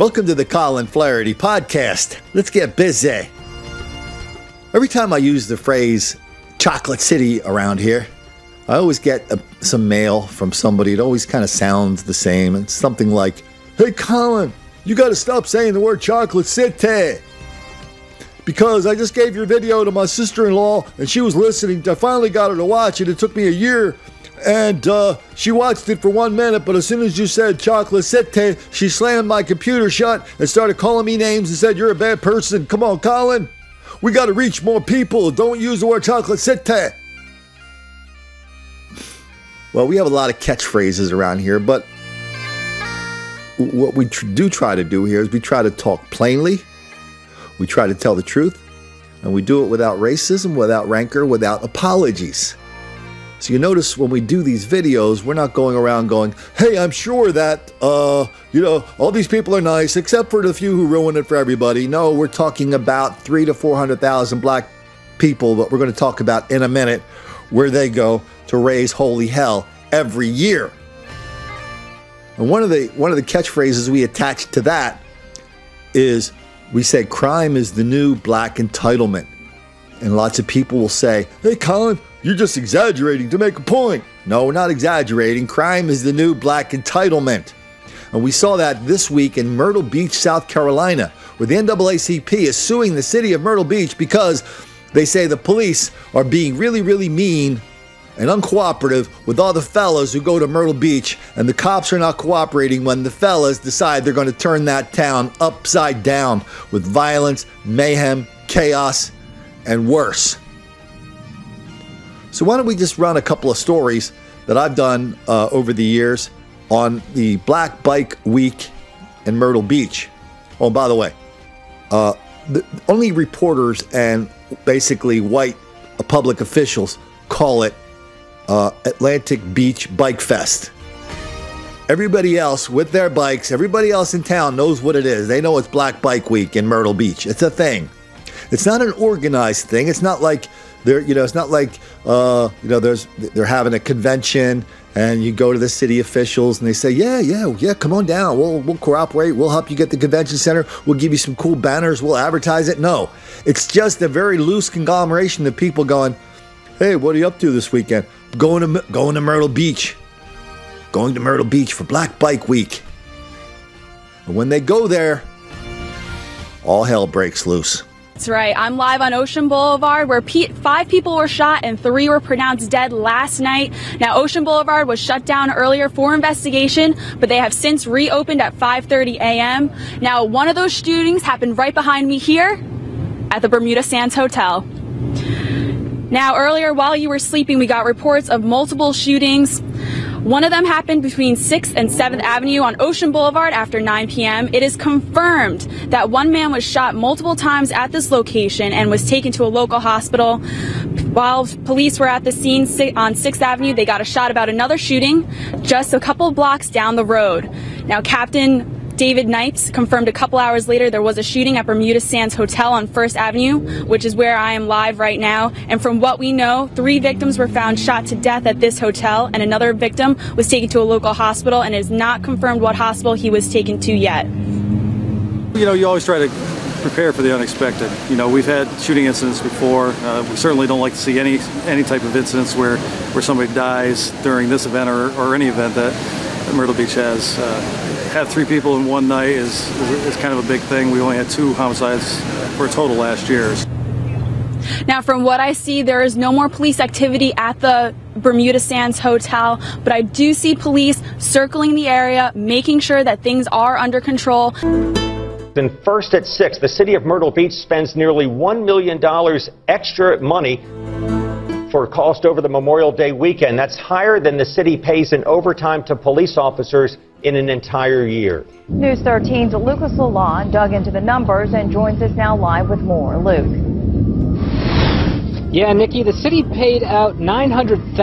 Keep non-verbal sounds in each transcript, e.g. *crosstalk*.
Welcome to the Colin Flaherty podcast. Let's get busy. Every time I use the phrase chocolate city around here, I always get a, some mail from somebody. It always kind of sounds the same. It's something like, Hey, Colin, you got to stop saying the word chocolate city. Because I just gave your video to my sister in law and she was listening. I finally got her to watch it. It took me a year and uh, she watched it for one minute, but as soon as you said chocolate city, she slammed my computer shut and started calling me names and said, You're a bad person. Come on, Colin. We got to reach more people. Don't use the word chocolate city. Well, we have a lot of catchphrases around here, but what we tr- do try to do here is we try to talk plainly, we try to tell the truth, and we do it without racism, without rancor, without apologies. So you notice when we do these videos, we're not going around going, "Hey, I'm sure that uh, you know, all these people are nice except for the few who ruin it for everybody." No, we're talking about 3 to 400,000 black people that we're going to talk about in a minute where they go to raise holy hell every year. And one of the one of the catchphrases we attach to that is we say crime is the new black entitlement. And lots of people will say, "Hey Colin, you're just exaggerating to make a point. No, we're not exaggerating. Crime is the new black entitlement. And we saw that this week in Myrtle Beach, South Carolina, where the NAACP is suing the city of Myrtle Beach because they say the police are being really, really mean and uncooperative with all the fellas who go to Myrtle Beach, and the cops are not cooperating when the fellas decide they're going to turn that town upside down with violence, mayhem, chaos, and worse. So, why don't we just run a couple of stories that I've done uh, over the years on the Black Bike Week in Myrtle Beach? Oh, by the way, uh, the, only reporters and basically white public officials call it uh, Atlantic Beach Bike Fest. Everybody else with their bikes, everybody else in town knows what it is. They know it's Black Bike Week in Myrtle Beach. It's a thing. It's not an organized thing. It's not like they're, you know, it's not like, uh, you know, there's they're having a convention and you go to the city officials and they say, yeah, yeah, yeah, come on down. We'll we'll cooperate. We'll help you get the convention center. We'll give you some cool banners. We'll advertise it. No, it's just a very loose conglomeration of people going, hey, what are you up to this weekend? Going to going to Myrtle Beach. Going to Myrtle Beach for Black Bike Week. And when they go there, all hell breaks loose. That's right. I'm live on Ocean Boulevard where five people were shot and three were pronounced dead last night. Now, Ocean Boulevard was shut down earlier for investigation, but they have since reopened at 5:30 a.m. Now, one of those shootings happened right behind me here at the Bermuda Sands Hotel. Now, earlier while you were sleeping, we got reports of multiple shootings. One of them happened between 6th and 7th Avenue on Ocean Boulevard after 9 p.m. It is confirmed that one man was shot multiple times at this location and was taken to a local hospital. While police were at the scene on 6th Avenue, they got a shot about another shooting just a couple blocks down the road. Now, Captain David Knipes confirmed a couple hours later there was a shooting at Bermuda Sands Hotel on First Avenue, which is where I am live right now. And from what we know, three victims were found shot to death at this hotel, and another victim was taken to a local hospital, and it is not confirmed what hospital he was taken to yet. You know, you always try to prepare for the unexpected. You know, we've had shooting incidents before. Uh, we certainly don't like to see any any type of incidents where, where somebody dies during this event or, or any event that, Myrtle Beach has. Uh, have three people in one night is, is kind of a big thing. We only had two homicides for a total last year. Now, from what I see, there is no more police activity at the Bermuda Sands Hotel, but I do see police circling the area, making sure that things are under control. Then first at six, the city of Myrtle Beach spends nearly $1 million extra money for cost over the Memorial Day weekend. That's higher than the city pays in overtime to police officers in an entire year. News 13's Lucas Lalonde dug into the numbers and joins us now live with more. Luke. Yeah, Nikki, the city paid out $900,000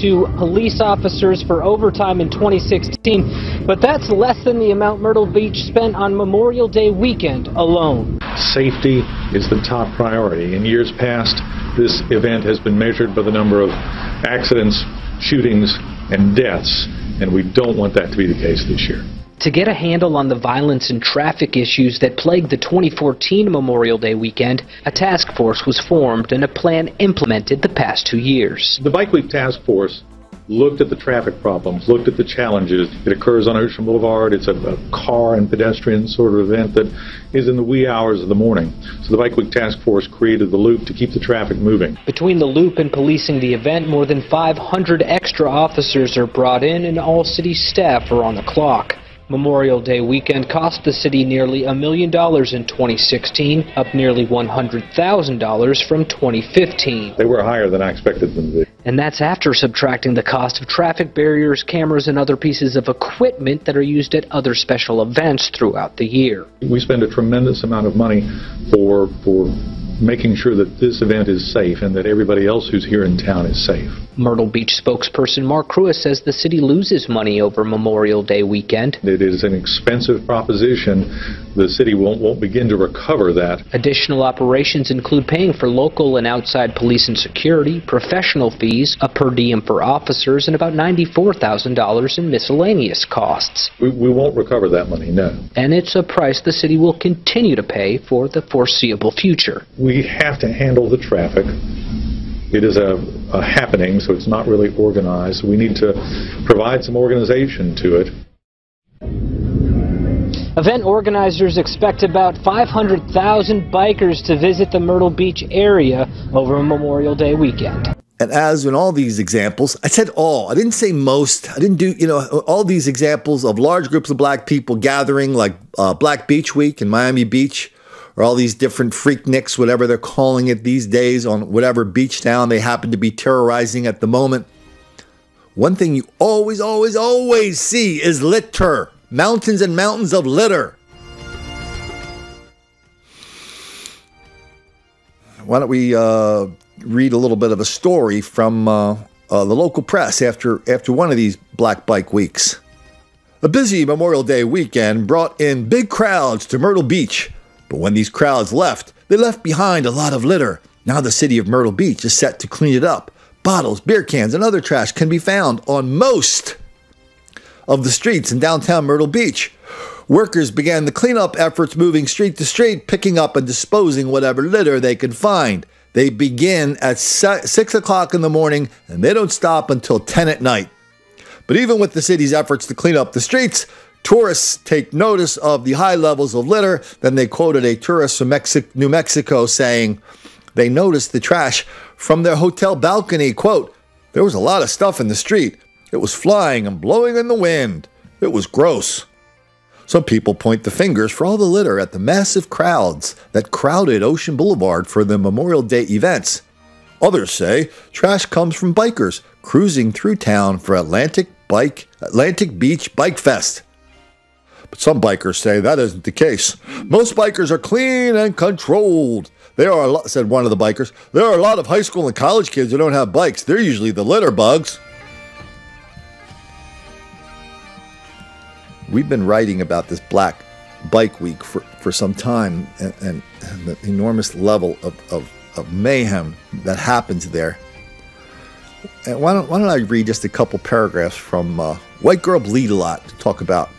to police officers for overtime in 2016, but that's less than the amount Myrtle Beach spent on Memorial Day weekend alone. Safety is the top priority. In years past, this event has been measured by the number of accidents, shootings, and deaths and we don't want that to be the case this year. To get a handle on the violence and traffic issues that plagued the 2014 Memorial Day weekend, a task force was formed and a plan implemented the past two years. The Bike Week Task Force looked at the traffic problems, looked at the challenges. It occurs on Ocean Boulevard. It's a, a, car and pedestrian sort of event that is in the wee hours of the morning. So the Bike Week Task Force created the loop to keep the traffic moving. Between the loop and policing the event, more than 500 extra officers are brought in and all city staff are on the clock. Memorial Day weekend cost the city nearly a million dollars in 2016, up nearly $100,000 from 2015. They were higher than I expected them to be. And that's after subtracting the cost of traffic barriers, cameras, and other pieces of equipment that are used at other special events throughout the year. We spend a tremendous amount of money for, for making sure that this event is safe and that everybody else who's here in town is safe. Myrtle Beach spokesperson Mark Crewis says the city loses money over Memorial Day weekend. It is an expensive proposition. The city won't, won't begin to recover that. Additional operations include paying for local and outside police and security, professional fees, a per diem for officers, and about $94,000 in miscellaneous costs. We, we won't recover that money, no. And it's a price the city will continue to pay for the foreseeable future. We have to handle the traffic it is a, a, happening, so it's not really organized. We need to provide some organization to it. Event organizers expect about 500,000 bikers to visit the Myrtle Beach area over Memorial Day weekend. And as in all these examples, I said all. I didn't say most. I didn't do, you know, all these examples of large groups of black people gathering, like uh, Black Beach Week in Miami Beach, or all these different freakniks, whatever they're calling it these days, on whatever beach town they happen to be terrorizing at the moment. One thing you always, always, always see is litter. Mountains and mountains of litter. Why don't we uh, read a little bit of a story from uh, uh, the local press after after one of these Black Bike Weeks. A busy Memorial Day weekend brought in big crowds to Myrtle Beach but when these crowds left, they left behind a lot of litter. Now the city of Myrtle Beach is set to clean it up. Bottles, beer cans, and other trash can be found on most of the streets in downtown Myrtle Beach. Workers began the cleanup efforts moving street to street, picking up and disposing whatever litter they could find. They begin at 6 o'clock in the morning and they don't stop until 10 at night. But even with the city's efforts to clean up the streets, Tourists take notice of the high levels of litter. Then they quoted a tourist from Mexi- New Mexico saying they noticed the trash from their hotel balcony. Quote, there was a lot of stuff in the street. It was flying and blowing in the wind. It was gross. Some people point the fingers for all the litter at the massive crowds that crowded Ocean Boulevard for the Memorial Day events. Others say trash comes from bikers cruising through town for Atlantic Bike Atlantic Beach Bike Fest. But some bikers say that isn't the case. Most bikers are clean and controlled. There are a lot, said one of the bikers. There are a lot of high school and college kids who don't have bikes. They're usually the litter bugs. We've been writing about this Black Bike Week for, for some time and, and, and the enormous level of, of, of, mayhem that happens there. And why don't, why don't I read just a couple paragraphs from uh, White Girl Bleed a Lot to talk about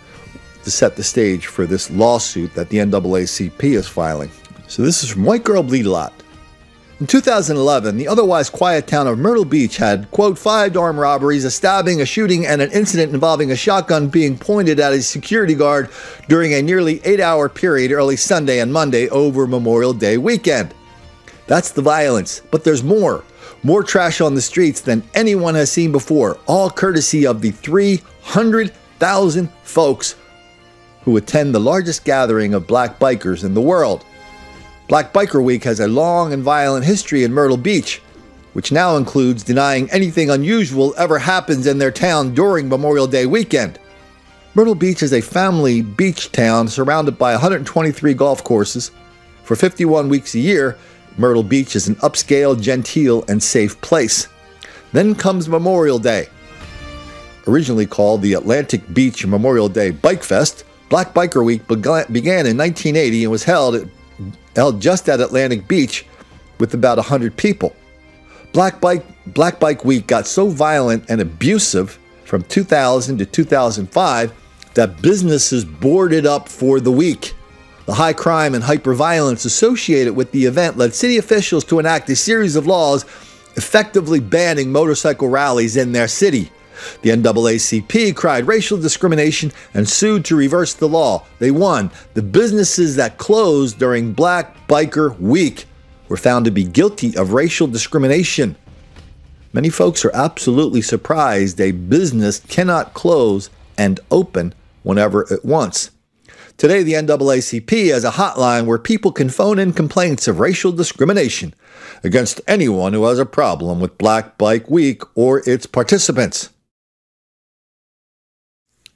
to set the stage for this lawsuit that the NAACP is filing. So this is from White Girl Bleed a Lot. In 2011, the otherwise quiet town of Myrtle Beach had, quote, five armed robberies, a stabbing, a shooting, and an incident involving a shotgun being pointed at a security guard during a nearly eight hour period early Sunday and Monday over Memorial Day weekend. That's the violence, but there's more. More trash on the streets than anyone has seen before, all courtesy of the 300,000 folks who attend the largest gathering of black bikers in the world. Black Biker Week has a long and violent history in Myrtle Beach, which now includes denying anything unusual ever happens in their town during Memorial Day weekend. Myrtle Beach is a family beach town surrounded by 123 golf courses. For 51 weeks a year, Myrtle Beach is an upscale, genteel, and safe place. Then comes Memorial Day. Originally called the Atlantic Beach Memorial Day Bike Fest, Black Biker Week began in 1980 and was held, at, held just at Atlantic Beach with about 100 people. Black Bike, Black Bike Week got so violent and abusive from 2000 to 2005 that businesses boarded up for the week. The high crime and hyperviolence associated with the event led city officials to enact a series of laws effectively banning motorcycle rallies in their city. The NAACP cried racial discrimination and sued to reverse the law. They won. The businesses that closed during Black Biker Week were found to be guilty of racial discrimination. Many folks are absolutely surprised a business cannot close and open whenever it wants. Today, the NAACP has a hotline where people can phone in complaints of racial discrimination against anyone who has a problem with Black Bike Week or its participants.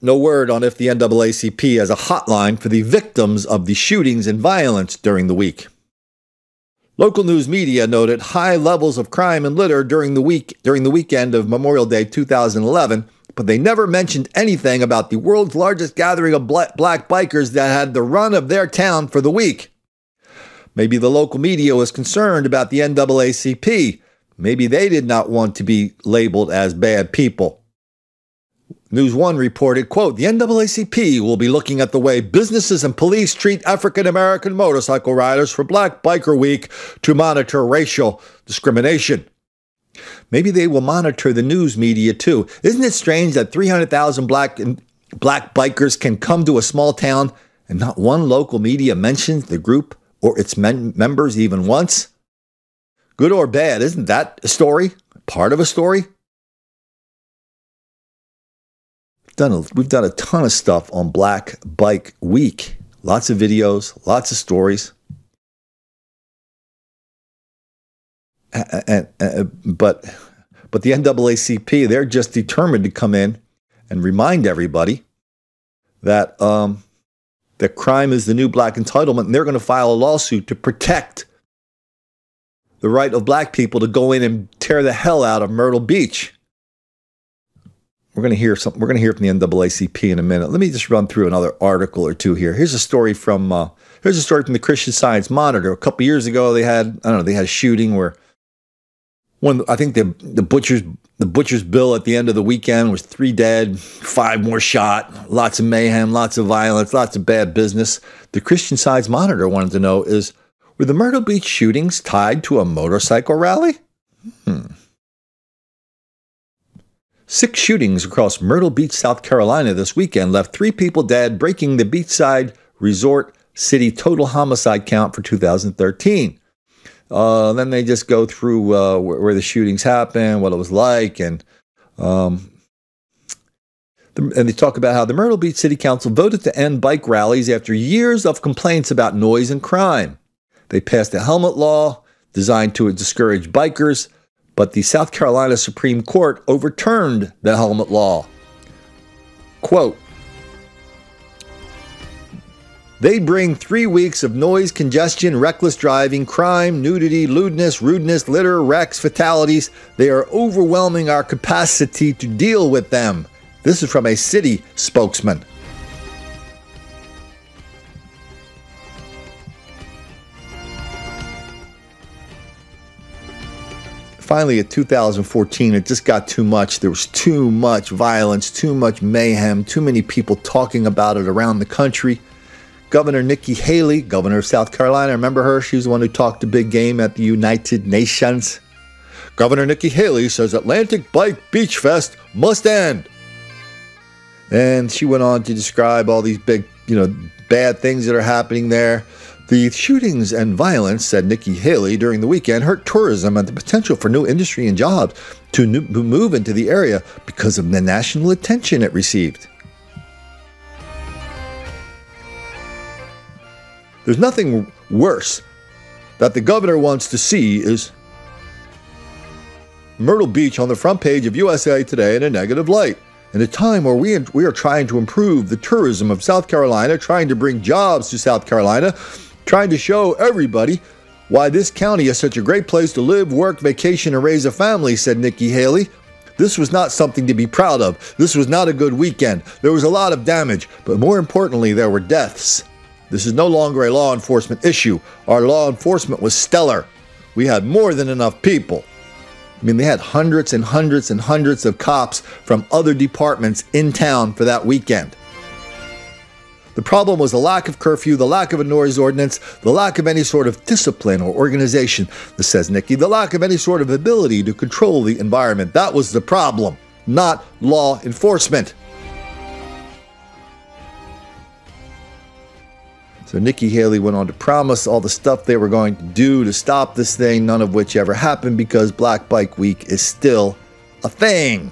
No word on if the NAACP has a hotline for the victims of the shootings and violence during the week. Local news media noted high levels of crime and litter during the week during the weekend of Memorial Day 2011 but they never mentioned anything about the world's largest gathering of black bikers that had the run of their town for the week. Maybe the local media was concerned about the NAACP. Maybe they did not want to be labeled as bad people. News One reported, quote, the NAACP will be looking at the way businesses and police treat African American motorcycle riders for Black Biker Week to monitor racial discrimination. Maybe they will monitor the news media too. Isn't it strange that 300,000 black black bikers can come to a small town and not one local media mentions the group or its men- members even once? Good or bad, isn't that a story? Part of a story? Done a, we've done a ton of stuff on Black Bike Week. Lots of videos, lots of stories. and, and, but but the NAACP they're just determined to come in and remind everybody that um, that crime is the new black entitlement, and they're going to file a lawsuit to protect the right of black people to go in and tear the hell out of Myrtle Beach. We're going to hear something. We're going to hear from the NAACP in a minute. Let me just run through another article or two here. Here's a story from uh, here's a story from the Christian Science Monitor. A couple years ago, they had I don't know they had a shooting where when I think the the butcher's the butcher's bill at the end of the weekend was three dead, five more shot, lots of mayhem, lots of violence, lots of bad business. The Christian Science Monitor wanted to know is were the Myrtle Beach shootings tied to a motorcycle rally? Hmm. Six shootings across Myrtle Beach, South Carolina this weekend left three people dead, breaking the beachside resort city total homicide count for 2013. Uh, then they just go through uh, where, where, the shootings happened, what it was like, and um, the, and they talk about how the Myrtle Beach City Council voted to end bike rallies after years of complaints about noise and crime. They passed a helmet law designed to discourage bikers, but the South Carolina Supreme Court overturned the helmet law. Quote, they bring three weeks of noise, congestion, reckless driving, crime, nudity, lewdness, rudeness, litter, wrecks, fatalities. They are overwhelming our capacity to deal with them. This is from a city spokesman. Finally in 2014 it just got too much there was too much violence too much mayhem too many people talking about it around the country Governor Nikki Haley, governor of South Carolina, remember her? She was the one who talked a big game at the United Nations. Governor Nikki Haley says Atlantic Bike Beach Fest must end. And she went on to describe all these big, you know, bad things that are happening there. The shootings and violence, said Nikki Haley during the weekend, hurt tourism and the potential for new industry and jobs to move into the area because of the national attention it received. There's nothing worse that the governor wants to see is Myrtle Beach on the front page of USA Today in a negative light. In a time where we, we are trying to improve the tourism of South Carolina, trying to bring jobs to South Carolina, trying to show everybody why this county is such a great place to live, work, vacation, and raise a family, said Nikki Haley. This was not something to be proud of. This was not a good weekend. There was a lot of damage, but more importantly, there were deaths. This is no longer a law enforcement issue. Our law enforcement was stellar. We had more than enough people. I mean, they had hundreds and hundreds and hundreds of cops from other departments in town for that weekend. The problem was the lack of curfew, the lack of a noise ordinance, the lack of any sort of discipline or organization, says Nikki, the lack of any sort of ability to control the environment. That was the problem, not law enforcement. So Nikki Haley went on to promise all the stuff they were going to do to stop this thing, none of which ever happened because Black Bike Week is still a thing.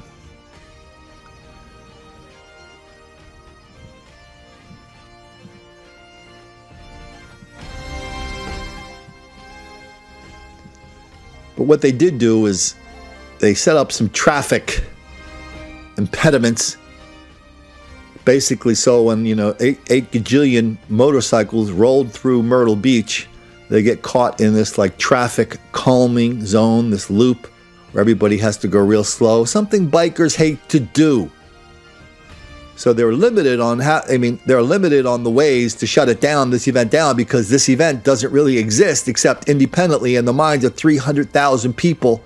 But what they did do is they set up some traffic impediments basically so when you know eight, eight gajillion motorcycles rolled through Myrtle Beach, they get caught in this like traffic calming zone, this loop where everybody has to go real slow. Something bikers hate to do. So they're limited on how. I mean, they're limited on the ways to shut it down, this event down, because this event doesn't really exist except independently in the minds of 300,000 people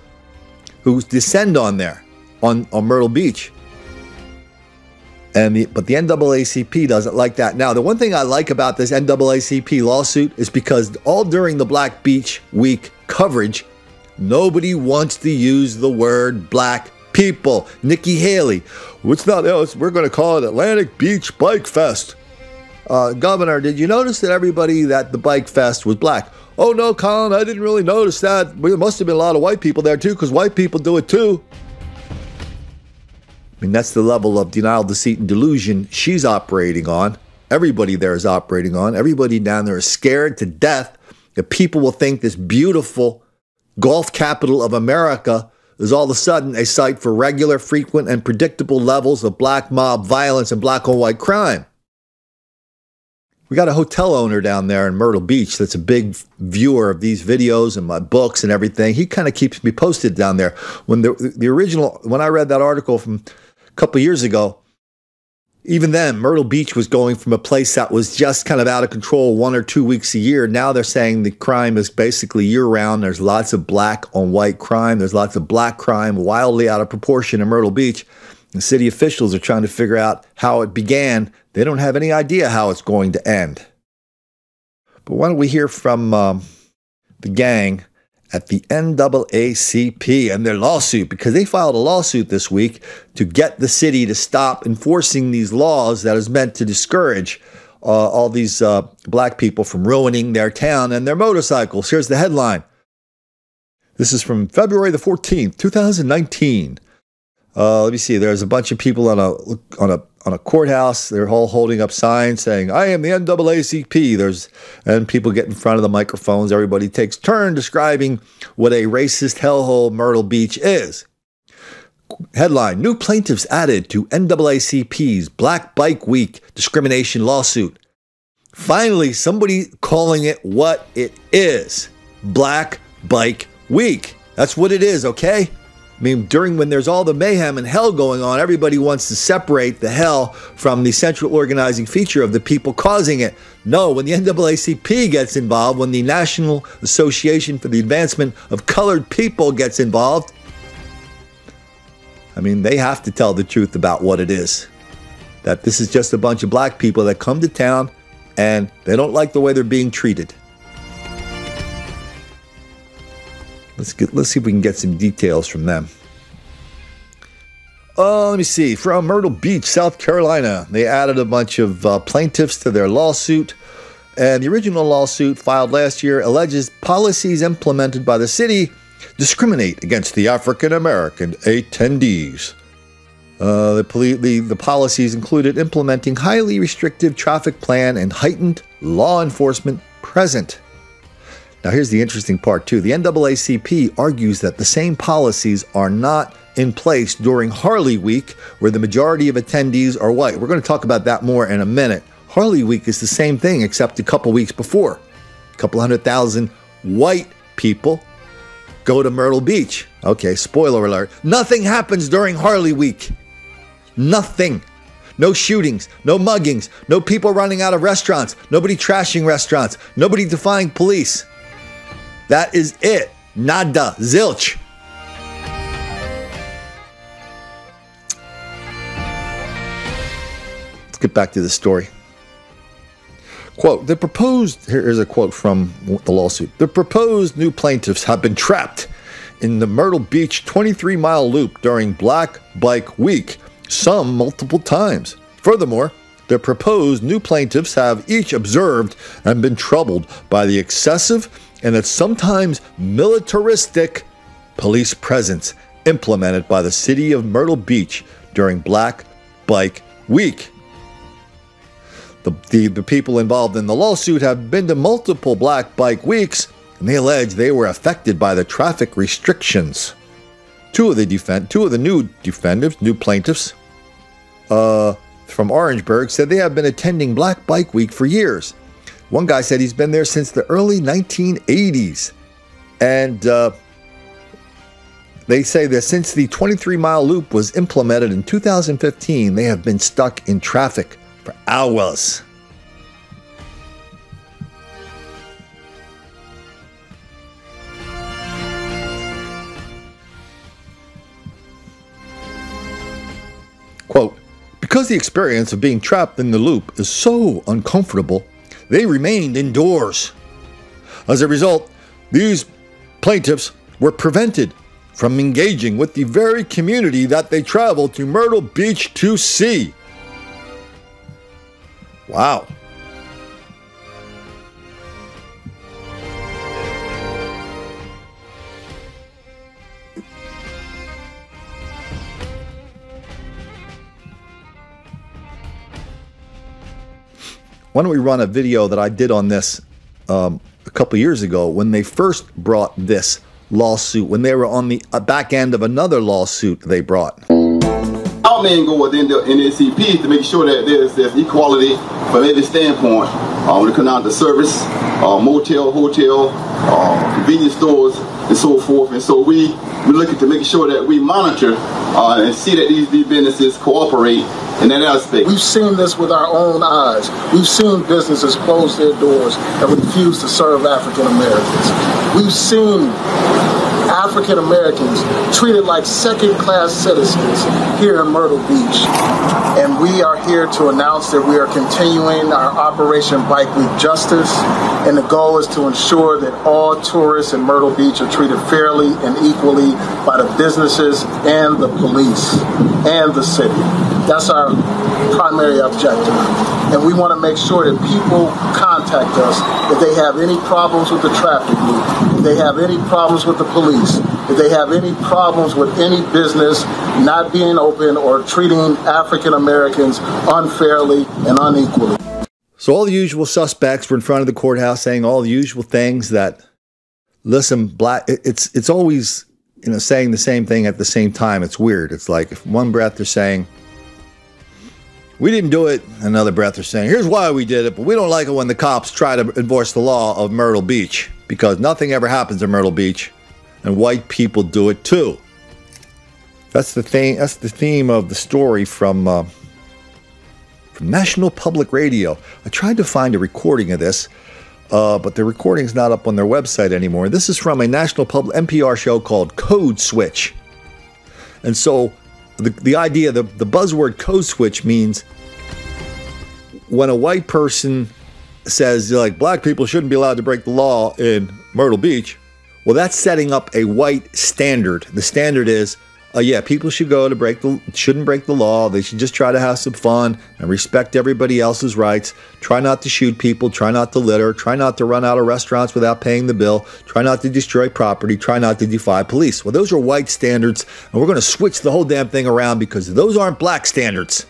who descend on there, on, on Myrtle Beach. And the, but the NAACP doesn't like that. Now, the one thing I like about this NAACP lawsuit is because all during the Black Beach Week coverage, nobody wants to use the word black people. Nikki Haley, it's not else. We're going to call it Atlantic Beach Bike Fest. Uh, Governor, did you notice that everybody that the Bike Fest was black? Oh no, Colin, I didn't really notice that. There must have been a lot of white people there too, because white people do it too. I mean, that's the level of denial, deceit, and delusion she's operating on. Everybody there is operating on. Everybody down there is scared to death that people will think this beautiful Gulf capital of America is all of a sudden a site for regular, frequent, and predictable levels of black mob violence and black on white crime. We got a hotel owner down there in Myrtle Beach that's a big viewer of these videos and my books and everything. He kind of keeps me posted down there. When the the original when I read that article from a couple years ago, even then, Myrtle Beach was going from a place that was just kind of out of control one or two weeks a year. Now they're saying the crime is basically year round. There's lots of black on white crime. There's lots of black crime wildly out of proportion in Myrtle Beach. The city officials are trying to figure out how it began. They don't have any idea how it's going to end. But why don't we hear from um, the gang at the NAACP and their lawsuit because they filed a lawsuit this week to get the city to stop enforcing these laws that is meant to discourage uh, all these uh, black people from ruining their town and their motorcycles. Here's the headline. This is from February the 14th, 2019. Uh, let me see. There's a bunch of people on a on a on a courthouse. They're all holding up signs saying, I am the NAACP. There's, and people get in front of the microphones. Everybody takes turn describing what a racist hellhole Myrtle Beach is. Headline New plaintiffs added to NAACP's Black Bike Week discrimination lawsuit. Finally, somebody calling it what it is Black Bike Week. That's what it is, okay? I mean, during when there's all the mayhem and hell going on, everybody wants to separate the hell from the central organizing feature of the people causing it. No, when the NAACP gets involved, when the National Association for the Advancement of Colored People gets involved, I mean, they have to tell the truth about what it is. That this is just a bunch of black people that come to town and they don't like the way they're being treated. Let's get let's see if we can get some details from them. Uh, let me see. From Myrtle Beach, South Carolina, they added a bunch of uh, plaintiffs to their lawsuit. And the original lawsuit filed last year alleges policies implemented by the city discriminate against the African American attendees. Uh, the, poli- the, the policies included implementing highly restrictive traffic plan and heightened law enforcement present now, here's the interesting part, too. The NAACP argues that the same policies are not in place during Harley Week, where the majority of attendees are white. We're going to talk about that more in a minute. Harley Week is the same thing, except a couple weeks before. A couple hundred thousand white people go to Myrtle Beach. Okay, spoiler alert. Nothing happens during Harley Week. Nothing. No shootings, no muggings, no people running out of restaurants, nobody trashing restaurants, nobody defying police. That is it. Nada. Zilch. Let's get back to the story. Quote, the proposed, here's a quote from the lawsuit. The proposed new plaintiffs have been trapped in the Myrtle Beach 23 mile loop during Black Bike Week, some multiple times. Furthermore, the proposed new plaintiffs have each observed and been troubled by the excessive and at sometimes militaristic police presence implemented by the city of Myrtle Beach during Black Bike Week. The, the, the, people involved in the lawsuit have been to multiple Black Bike Weeks, and they allege they were affected by the traffic restrictions. Two of the defend, two of the new defendants, new plaintiffs, uh, from Orangeburg, said they have been attending Black Bike Week for years. One guy said he's been there since the early 1980s, and uh, they say that since the 23 mile loop was implemented in 2015, they have been stuck in traffic for hours. Quote, because the experience of being trapped in the loop is so uncomfortable, they remained indoors. As a result, these plaintiffs were prevented from engaging with the very community that they traveled to Myrtle Beach to see. Wow. Why don't we run a video that I did on this um, a couple years ago when they first brought this lawsuit, when they were on the uh, back end of another lawsuit they brought. Our main goal within the NACP is to make sure that there's, there's equality from every standpoint uh, when it comes down to service, uh, motel, hotel, uh, convenience stores, and so forth. And so we, we're looking to make sure that we monitor uh, and see that these, these businesses cooperate in that aspect. We've seen this with our own eyes. We've seen businesses close their doors and refuse to serve African Americans. We've seen African Americans treated like second class citizens here in Myrtle Beach. And we are here to announce that we are continuing our Operation Bike Week Justice. And the goal is to ensure that all tourists in Myrtle Beach are treated fairly and equally by the businesses and the police and the city. That's our primary objective. And we want to make sure that people contact us if they have any problems with the traffic loop, if they have any problems with the police, if they have any problems with any business not being open or treating African Americans unfairly and unequally. So all the usual suspects were in front of the courthouse saying all the usual things that listen, black it's it's always you know saying the same thing at the same time. It's weird. It's like if one breath they're saying we didn't do it. Another breath they're saying, here's why we did it, but we don't like it when the cops try to enforce the law of Myrtle Beach because nothing ever happens in Myrtle Beach, and white people do it too. That's the thing. That's the theme of the story from uh, from National Public Radio. I tried to find a recording of this, uh, but the recording's not up on their website anymore. This is from a National Public NPR show called Code Switch, and so the, the idea, the, the buzzword code switch means when a white person says like black people shouldn't be allowed to break the law in Myrtle Beach, well, that's setting up a white standard. The standard is, uh, yeah, people should go to break the shouldn't break the law. They should just try to have some fun and respect everybody else's rights. Try not to shoot people. Try not to litter. Try not to run out of restaurants without paying the bill. Try not to destroy property. Try not to defy police. Well, those are white standards, and we're going to switch the whole damn thing around because those aren't black standards.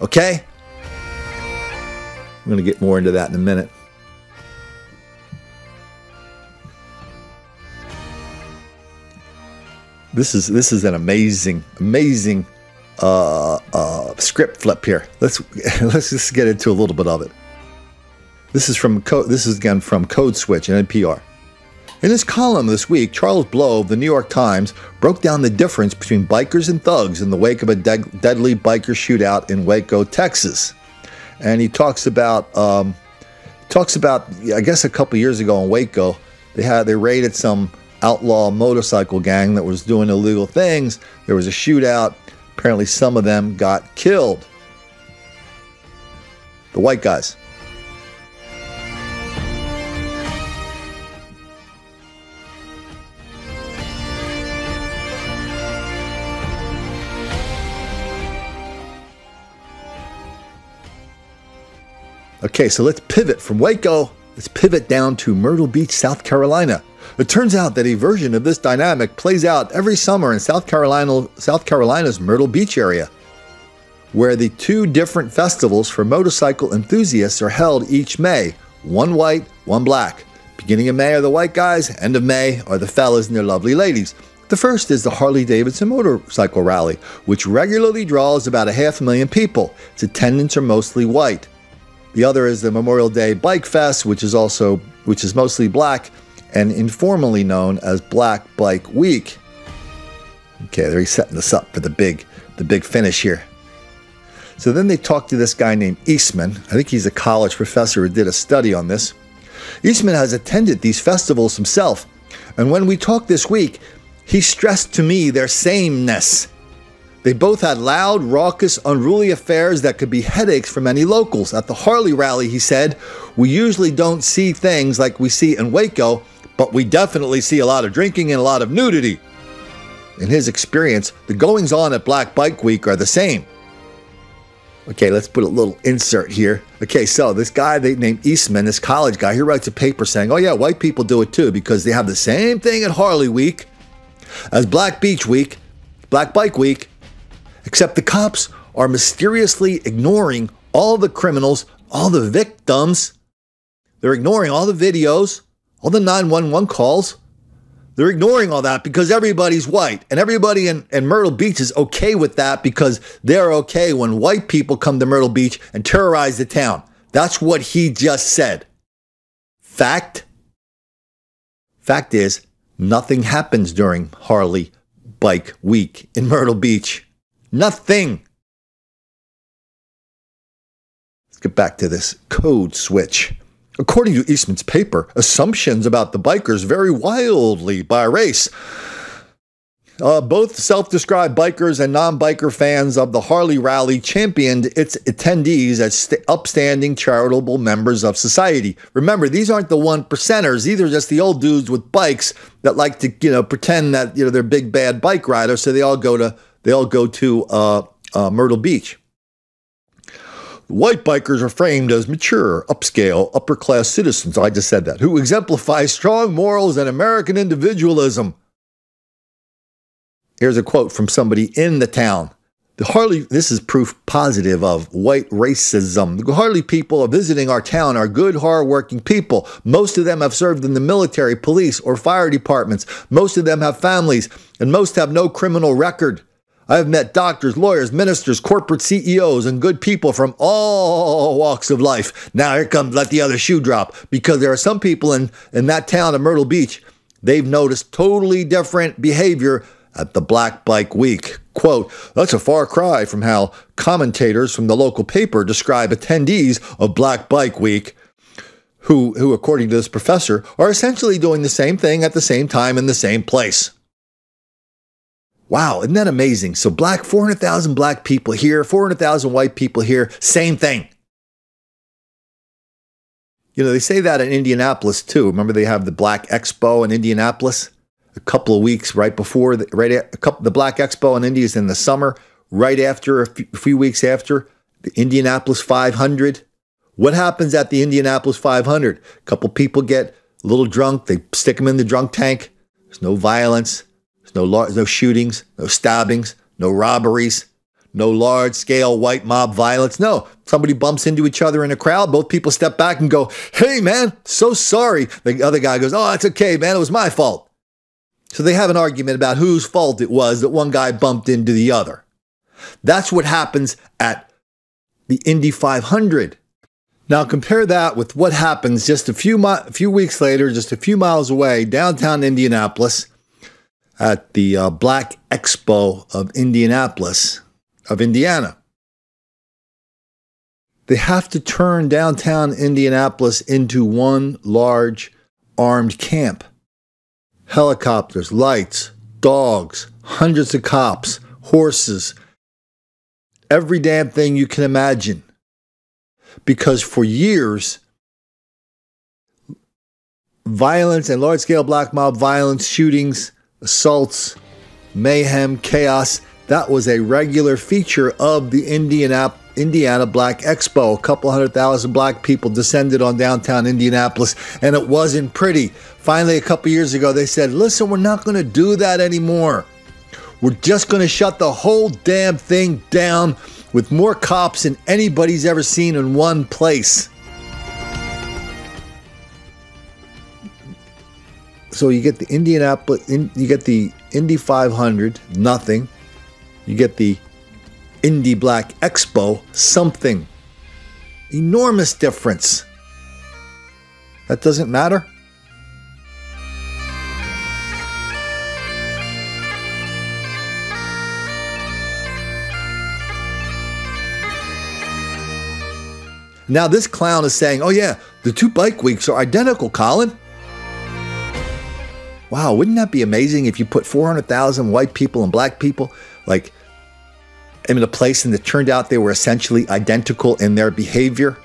Okay? I'm going to get more into that in a minute. This is this is an amazing, amazing uh, uh, script flip here. Let's *laughs* let's just get into a little bit of it. This is from this is again from Code Switch and NPR. In his column this week, Charles Blow of the New York Times broke down the difference between bikers and thugs in the wake of a de- deadly biker shootout in Waco, Texas, and he talks about um, talks about I guess a couple years ago in Waco they had they raided some outlaw motorcycle gang that was doing illegal things. There was a shootout. Apparently, some of them got killed. The white guys. Okay, so let's pivot from Waco, let's pivot down to Myrtle Beach, South Carolina. It turns out that a version of this dynamic plays out every summer in South Carolina, South Carolina's Myrtle Beach area, where the two different festivals for motorcycle enthusiasts are held each May, one white, one black. Beginning of May are the white guys, end of May are the fellas and their lovely ladies. The first is the Harley Davidson Motorcycle Rally, which regularly draws about a half a million people. Its attendants are mostly white. The other is the Memorial Day Bike Fest, which is also which is mostly black and informally known as Black Bike Week. Okay, they're setting this up for the big the big finish here. So then they talked to this guy named Eastman. I think he's a college professor who did a study on this. Eastman has attended these festivals himself, and when we talked this week, he stressed to me their sameness. They both had loud, raucous, unruly affairs that could be headaches for many locals. At the Harley rally, he said, We usually don't see things like we see in Waco, but we definitely see a lot of drinking and a lot of nudity. In his experience, the goings on at Black Bike Week are the same. Okay, let's put a little insert here. Okay, so this guy they named Eastman, this college guy, he writes a paper saying, "Oh yeah, white people do it too because they have the same thing at Harley Week as Black Beach Week, Black Bike Week, Except the cops are mysteriously ignoring all the criminals, all the victims. They're ignoring all the videos, all the 911 calls. They're ignoring all that because everybody's white. And everybody in, in Myrtle Beach is okay with that because they're okay when white people come to Myrtle Beach and terrorize the town. That's what he just said. Fact? Fact is, nothing happens during Harley Bike Week in Myrtle Beach. Nothing. Let's get back to this code switch. According to Eastman's paper, assumptions about the bikers vary wildly by race. Uh, both self described bikers and non biker fans of the Harley Rally championed its attendees as st- upstanding charitable members of society. Remember, these aren't the one percenters. These are just the old dudes with bikes that like to, you know, pretend that, you know, they're big bad bike riders. So they all go to they all go to uh, uh, Myrtle Beach. White bikers are framed as mature, upscale, upper class citizens. I just said that, who exemplify strong morals and American individualism. Here's a quote from somebody in the town. The Harley, this is proof positive of white racism. The Harley people are visiting our town are good, hardworking people. Most of them have served in the military, police, or fire departments. Most of them have families, and most have no criminal record. I have met doctors, lawyers, ministers, corporate CEOs, and good people from all walks of life. Now here comes let the other shoe drop because there are some people in, in that town of Myrtle Beach, they've noticed totally different behavior at the Black Bike Week. Quote, that's a far cry from how commentators from the local paper describe attendees of Black Bike Week. Who, who, according to this professor, are essentially doing the same thing at the same time in the same place. Wow, isn't that amazing? So, black, 400,000 black people here, 400,000 white people here, same thing. You know, they say that in Indianapolis too. Remember, they have the Black Expo in Indianapolis a couple of weeks right before, the, right a couple, the Black Expo in India is in the summer, right after, a few, weeks after the Indianapolis 500. What happens at the Indianapolis 500? A couple people get a little drunk, they stick them in the drunk tank. There's no violence. There's no, no shootings, no stabbings, no robberies, no large scale white mob violence. No, somebody bumps into each other in a crowd. Both people step back and go, Hey, man, so sorry. The other guy goes, Oh, it's okay, man. It was my fault. So they have an argument about whose fault it was that one guy bumped into the other. That's what happens at the Indy 500. Now compare that with what happens just a few mi- a few weeks later, just a few miles away, downtown Indianapolis, at the uh, Black Expo of Indianapolis, of Indiana. They have to turn downtown Indianapolis into one large armed camp. Helicopters, lights, dogs, hundreds of cops, horses, every damn thing you can imagine. Because for years, violence and large scale black mob violence, shootings, assaults, mayhem, chaos. That was a regular feature of the Indianap- Indiana Black Expo. A couple hundred thousand black people descended on downtown Indianapolis, and it wasn't pretty. Finally, a couple years ago, they said, listen, we're not going to do that anymore. We're just going to shut the whole damn thing down with more cops than anybody's ever seen in one place. So you get the Indianapolis, you get the Indy 500, nothing. You get the Indy Black Expo, something. Enormous difference. That doesn't matter. Now this clown is saying, oh yeah, the two bike weeks are identical, Colin. Wow, wouldn't that be amazing if you put 400,000 white people and black people like in a place and it turned out they were essentially identical in their behavior?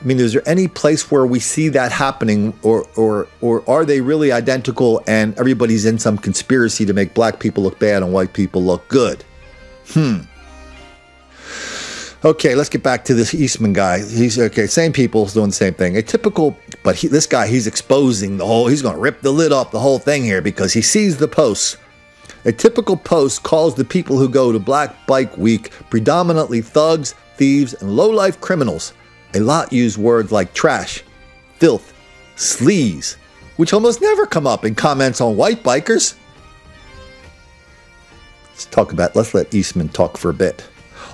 I mean, is there any place where we see that happening or or or are they really identical and everybody's in some conspiracy to make black people look bad and white people look good? Hmm. Okay, let's get back to this Eastman guy. He's okay, same people doing the same thing. A typical, but he, this guy, he's exposing the whole, he's going to rip the lid off the whole thing here because he sees the posts. A typical post calls the people who go to Black Bike Week predominantly thugs, thieves, and low life criminals. A lot use words like trash, filth, sleaze, which almost never come up in comments on white bikers. Let's talk about, let's let Eastman talk for a bit.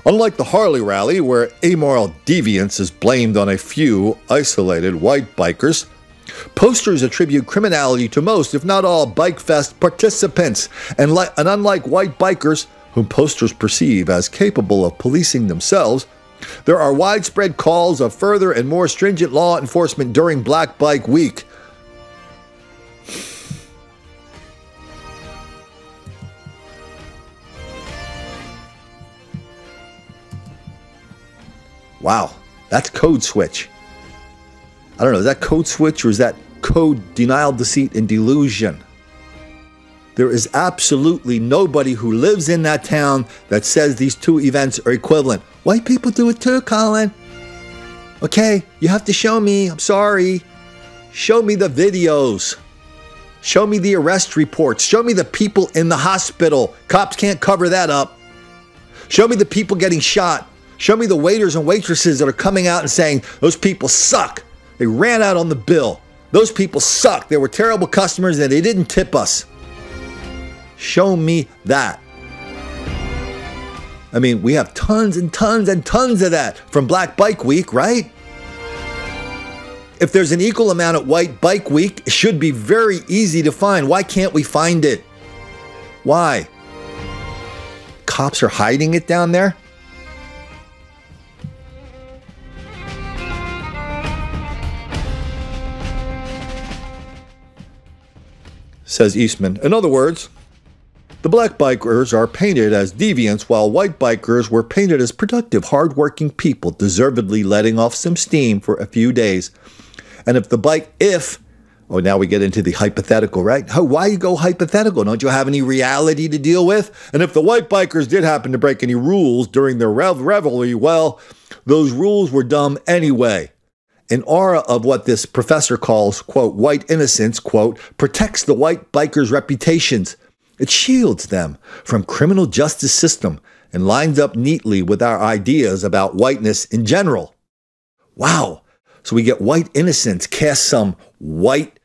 Unlike the Harley rally, where amoral deviance is blamed on a few isolated white bikers, posters attribute criminality to most, if not all, Bike Fest participants. And, and unlike white bikers, whom posters perceive as capable of policing themselves, there are widespread calls of further and more stringent law enforcement during Black Bike Week. Wow, that's code switch. I don't know, is that code switch or is that code denial, deceit, and delusion? There is absolutely nobody who lives in that town that says these two events are equivalent. White people do it too, Colin. Okay, you have to show me. I'm sorry. Show me the videos. Show me the arrest reports. Show me the people in the hospital. Cops can't cover that up. Show me the people getting shot. Show me the waiters and waitresses that are coming out and saying, those people suck. They ran out on the bill. Those people suck. They were terrible customers and they didn't tip us. Show me that. I mean, we have tons and tons and tons of that from Black Bike Week, right? If there's an equal amount at White Bike Week, it should be very easy to find. Why can't we find it? Why? Cops are hiding it down there? Says Eastman. In other words, the black bikers are painted as deviants while white bikers were painted as productive, hardworking people, deservedly letting off some steam for a few days. And if the bike, if, oh, now we get into the hypothetical, right? How, why you go hypothetical? Don't you have any reality to deal with? And if the white bikers did happen to break any rules during their rev- revelry, well, those rules were dumb anyway. An aura of what this professor calls, quote, white innocence, quote, protects the white bikers' reputations it shields them from criminal justice system and lines up neatly with our ideas about whiteness in general. Wow. So we get white innocence cast some white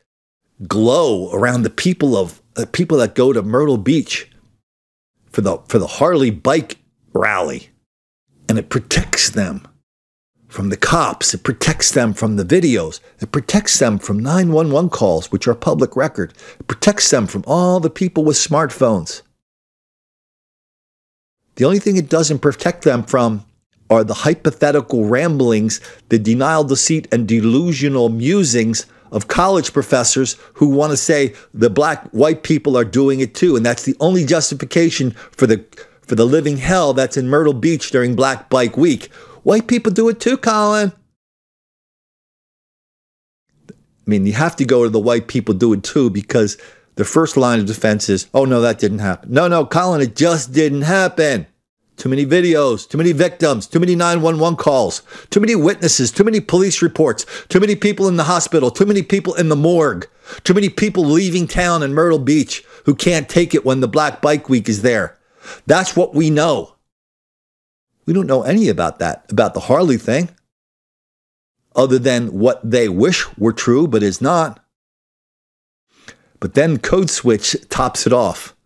glow around the people of uh, people that go to Myrtle Beach for the for the Harley bike rally and it protects them from the cops. It protects them from the videos. It protects them from 911 calls, which are public record. It protects them from all the people with smartphones. The only thing it doesn't protect them from are the hypothetical ramblings, the denial, deceit, and delusional musings of college professors who want to say the black white people are doing it too. And that's the only justification for the for the living hell that's in Myrtle Beach during Black Bike Week. White people do it too, Colin. I mean, you have to go to the white people do it too because the first line of defense is, oh no, that didn't happen. No, no, Colin, it just didn't happen. Too many videos, too many victims, too many 911 calls, too many witnesses, too many police reports, too many people in the hospital, too many people in the morgue, too many people leaving town in Myrtle Beach who can't take it when the Black Bike Week is there. That's what we know. We don't know any about that, about the Harley thing, other than what they wish were true, but is not. But then Code Switch tops it off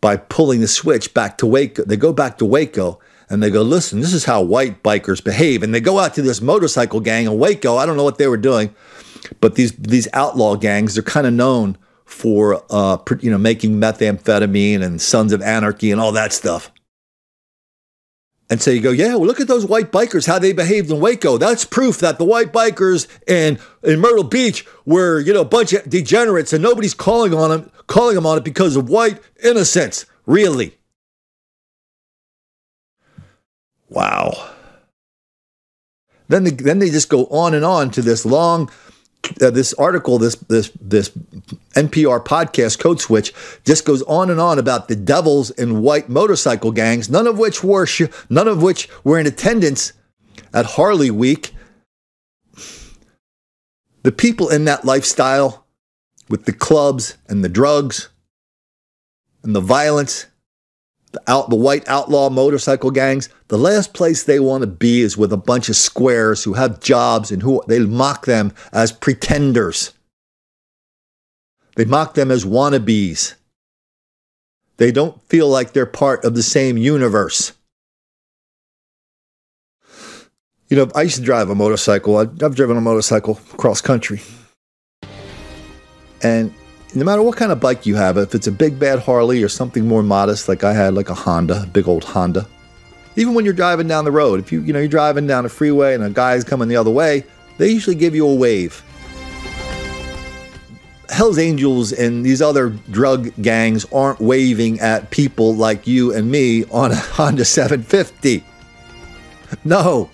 by pulling the switch back to Waco. They go back to Waco and they go, listen, this is how white bikers behave. And they go out to this motorcycle gang in Waco. I don't know what they were doing, but these these outlaw gangs, they're kind of known for uh, you know making methamphetamine and Sons of Anarchy and all that stuff. And so you go, yeah, well, look at those white bikers, how they behaved in Waco. That's proof that the white bikers in, in Myrtle Beach were, you know, a bunch of degenerates and nobody's calling on them, calling them on it because of white innocence. Really? Wow. Then then they just go on and on to this long uh, this article, this this this NPR podcast, Code Switch, just goes on and on about the devils in white motorcycle gangs, none of which were sh- none of which were in attendance at Harley Week. The people in that lifestyle, with the clubs and the drugs and the violence, the out the white outlaw motorcycle gangs, the last place they want to be is with a bunch of squares who have jobs and who they mock them as pretenders. They mock them as wannabes. They don't feel like they're part of the same universe. You know, I used to drive a motorcycle. I've driven a motorcycle cross country. And no matter what kind of bike you have, if it's a big bad Harley or something more modest, like I had, like a Honda, a big old Honda, even when you're driving down the road, if you you know you're driving down a freeway and a guy's coming the other way, they usually give you a wave. Hell's Angels and these other drug gangs aren't waving at people like you and me on a *laughs* Honda 750. No.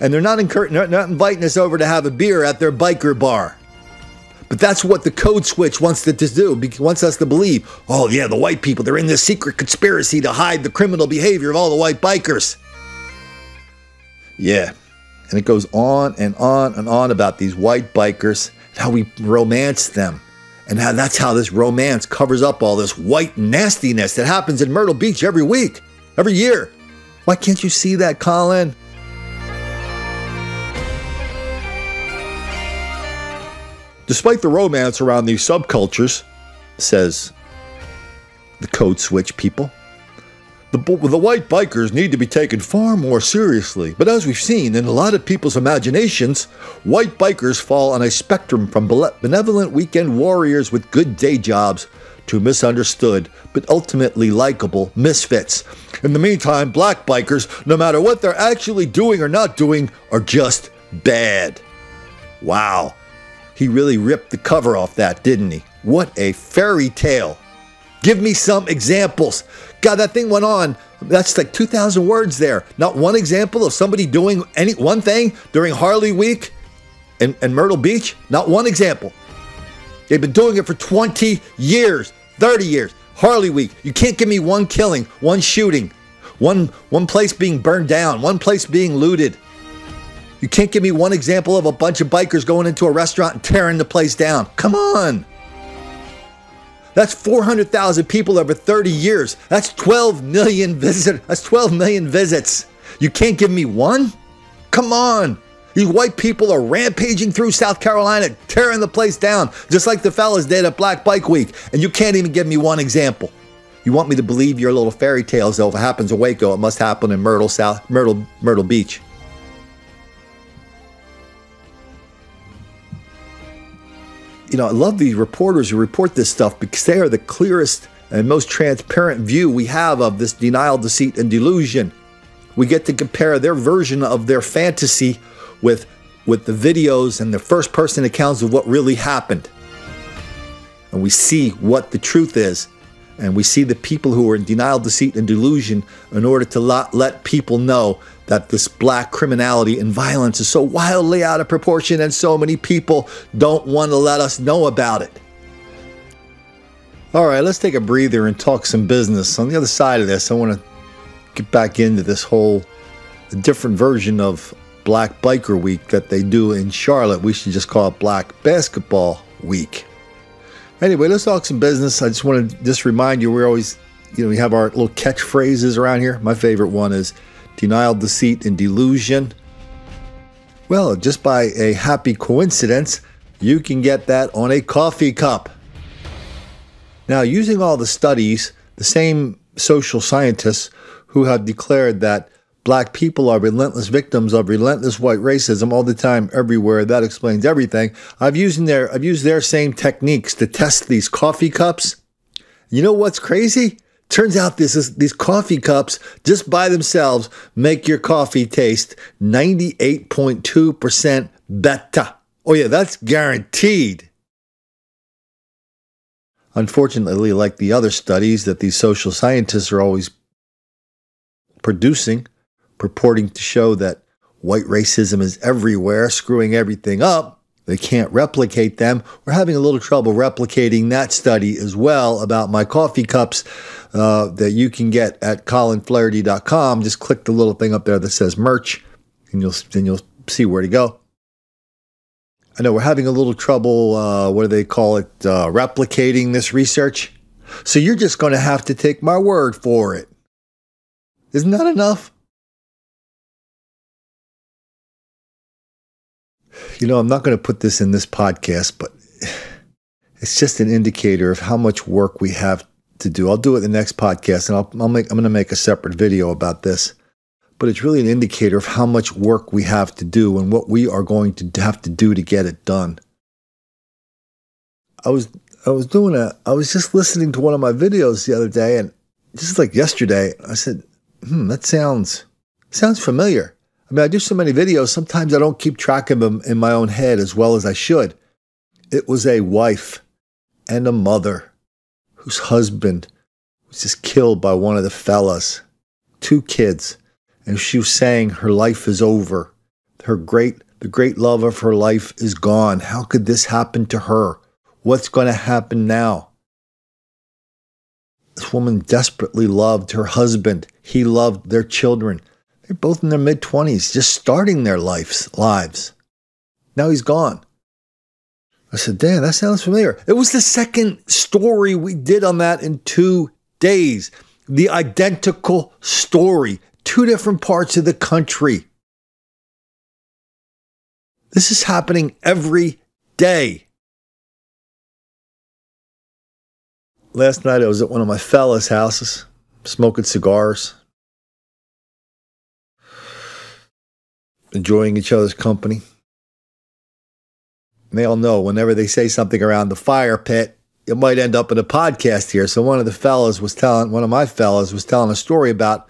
And they're not, incur- not inviting us over to have a beer at their biker bar. But that's what the code switch wants to do, wants us to believe. Oh, yeah, the white people, they're in this secret conspiracy to hide the criminal behavior of all the white bikers. Yeah. And it goes on and on and on about these white bikers, how we romance them, and how that's how this romance covers up all this white nastiness that happens in Myrtle Beach every week, every year. Why can't you see that, Colin? Despite the romance around these subcultures, says the code switch people, the, the white bikers need to be taken far more seriously. But as we've seen in a lot of people's imaginations, white bikers fall on a spectrum from benevolent weekend warriors with good day jobs to misunderstood but ultimately likable misfits. In the meantime, black bikers, no matter what they're actually doing or not doing, are just bad. Wow. He really ripped the cover off that, didn't he? What a fairy tale. Give me some examples. God, that thing went on. That's like 2,000 words there. Not one example of somebody doing any one thing during Harley Week in, in Myrtle Beach. Not one example. They've been doing it for 20 years, 30 years. Harley Week. You can't give me one killing, one shooting, one one place being burned down, one place being looted. You can't give me one example of a bunch of bikers going into a restaurant and tearing the place down. Come on. That's 400,000 people over 30 years. That's 12 million visitors. That's 12 million visits. You can't give me one? Come on. These white people are rampaging through South Carolina, tearing the place down, just like the fellas did at Black Bike Week. And you can't even give me one example. You want me to believe your little fairy tales, though. If it happens in Waco, it must happen in Myrtle, South, Myrtle, Myrtle Beach. You know, I love these reporters who report this stuff because they are the clearest and most transparent view we have of this denial, deceit, and delusion. We get to compare their version of their fantasy with with the videos and the first person accounts of what really happened. And we see what the truth is. And we see the people who are in denial, deceit, and delusion in order to let people know that this black criminality and violence is so wildly out of proportion and so many people don't want to let us know about it. All right, let's take a breather and talk some business. On the other side of this, I want to get back into this whole different version of Black Biker Week that they do in Charlotte. We should just call it Black Basketball Week. Anyway, let's talk some business. I just want to just remind you we're always, you know, we have our little catchphrases around here. My favorite one is denial, deceit, and delusion. Well, just by a happy coincidence, you can get that on a coffee cup. Now, using all the studies, the same social scientists who have declared that black people are relentless victims of relentless white racism all the time, everywhere, that explains everything. I've used their I've used their same techniques to test these coffee cups. You know what's crazy? Turns out this is these coffee cups just by themselves make your coffee taste 98.2% better. Oh yeah, that's guaranteed. Unfortunately, like the other studies that these social scientists are always producing, purporting to show that white racism is everywhere, screwing everything up, they can't replicate them. We're having a little trouble replicating that study as well about my coffee cups uh, that you can get at colinflaherty.com. Just click the little thing up there that says merch, and you'll then you'll see where to go. I know we're having a little trouble. Uh, what do they call it? Uh, replicating this research. So you're just going to have to take my word for it. Isn't that enough? You know, I'm not going to put this in this podcast, but it's just an indicator of how much work we have to do. I'll do it in the next podcast, and I'll, I'll make. I'm going to make a separate video about this. But it's really an indicator of how much work we have to do and what we are going to have to do to get it done. I was I was doing a I was just listening to one of my videos the other day, and just like yesterday, I said, "Hmm, that sounds sounds familiar." I mean, I do so many videos, sometimes I don't keep track of them in my own head as well as I should. It was a wife and a mother whose husband was just killed by one of the fellas, two kids, and she was saying her life is over. Her great, the great love of her life is gone. How could this happen to her? What's going to happen now? This woman desperately loved her husband. He loved their children. They're both in their mid 20s, just starting their lives, lives. Now he's gone. I said, damn, that sounds familiar. It was the second story we did on that in two days. The identical story, two different parts of the country. This is happening every day. Last night I was at one of my fellas' houses, smoking cigars, enjoying each other's company. And they all know whenever they say something around the fire pit, it might end up in a podcast here. So one of the fellas was telling, one of my fellas was telling a story about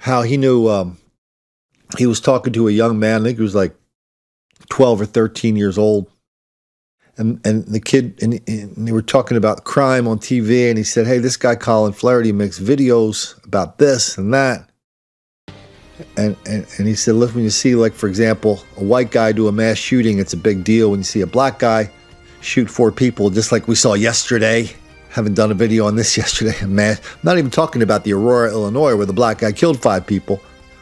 how he knew um, he was talking to a young man. I think he was like 12 or 13 years old. And, and the kid, and, and they were talking about crime on TV. And he said, Hey, this guy, Colin Flaherty, makes videos about this and that. And, and, and he said, look, when you see, like, for example, a white guy do a mass shooting, it's a big deal. When you see a black guy shoot four people, just like we saw yesterday, haven't done a video on this *laughs* yesterday. Man, I'm not even talking about the Aurora, Illinois, where the black guy killed five people,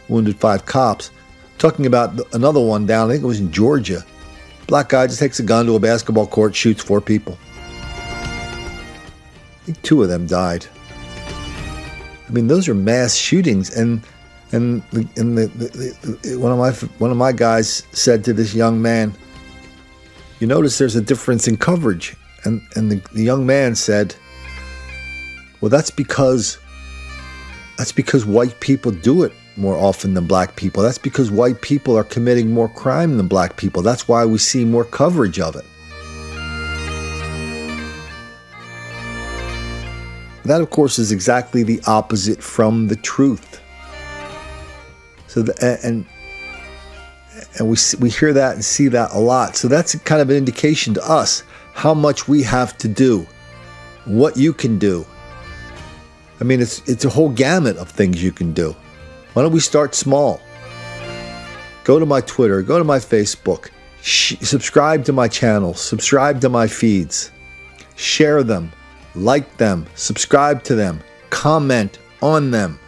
wounded five cops. Talking about another one down, I think it was in Georgia. Black guy just takes a gun to a basketball court, shoots four people. I think two of them died. I mean, those are mass shootings, and and and the, the, the, one of my one of my guys said to this young man, "You notice there's a difference in coverage," and and the, the young man said, "Well, that's because that's because white people do it more often than black people. That's because white people are committing more crime than black people. That's why we see more coverage of it." That, of course, is exactly the opposite from the truth. So the, and and we we hear that and see that a lot. So that's kind of an indication to us how much we have to do, what you can do. I mean, it's it's a whole gamut of things you can do. Why don't we start small? Go to my Twitter, go to my Facebook, sh- subscribe to my channel, subscribe to my feeds, share them, like them, subscribe to them, comment on them.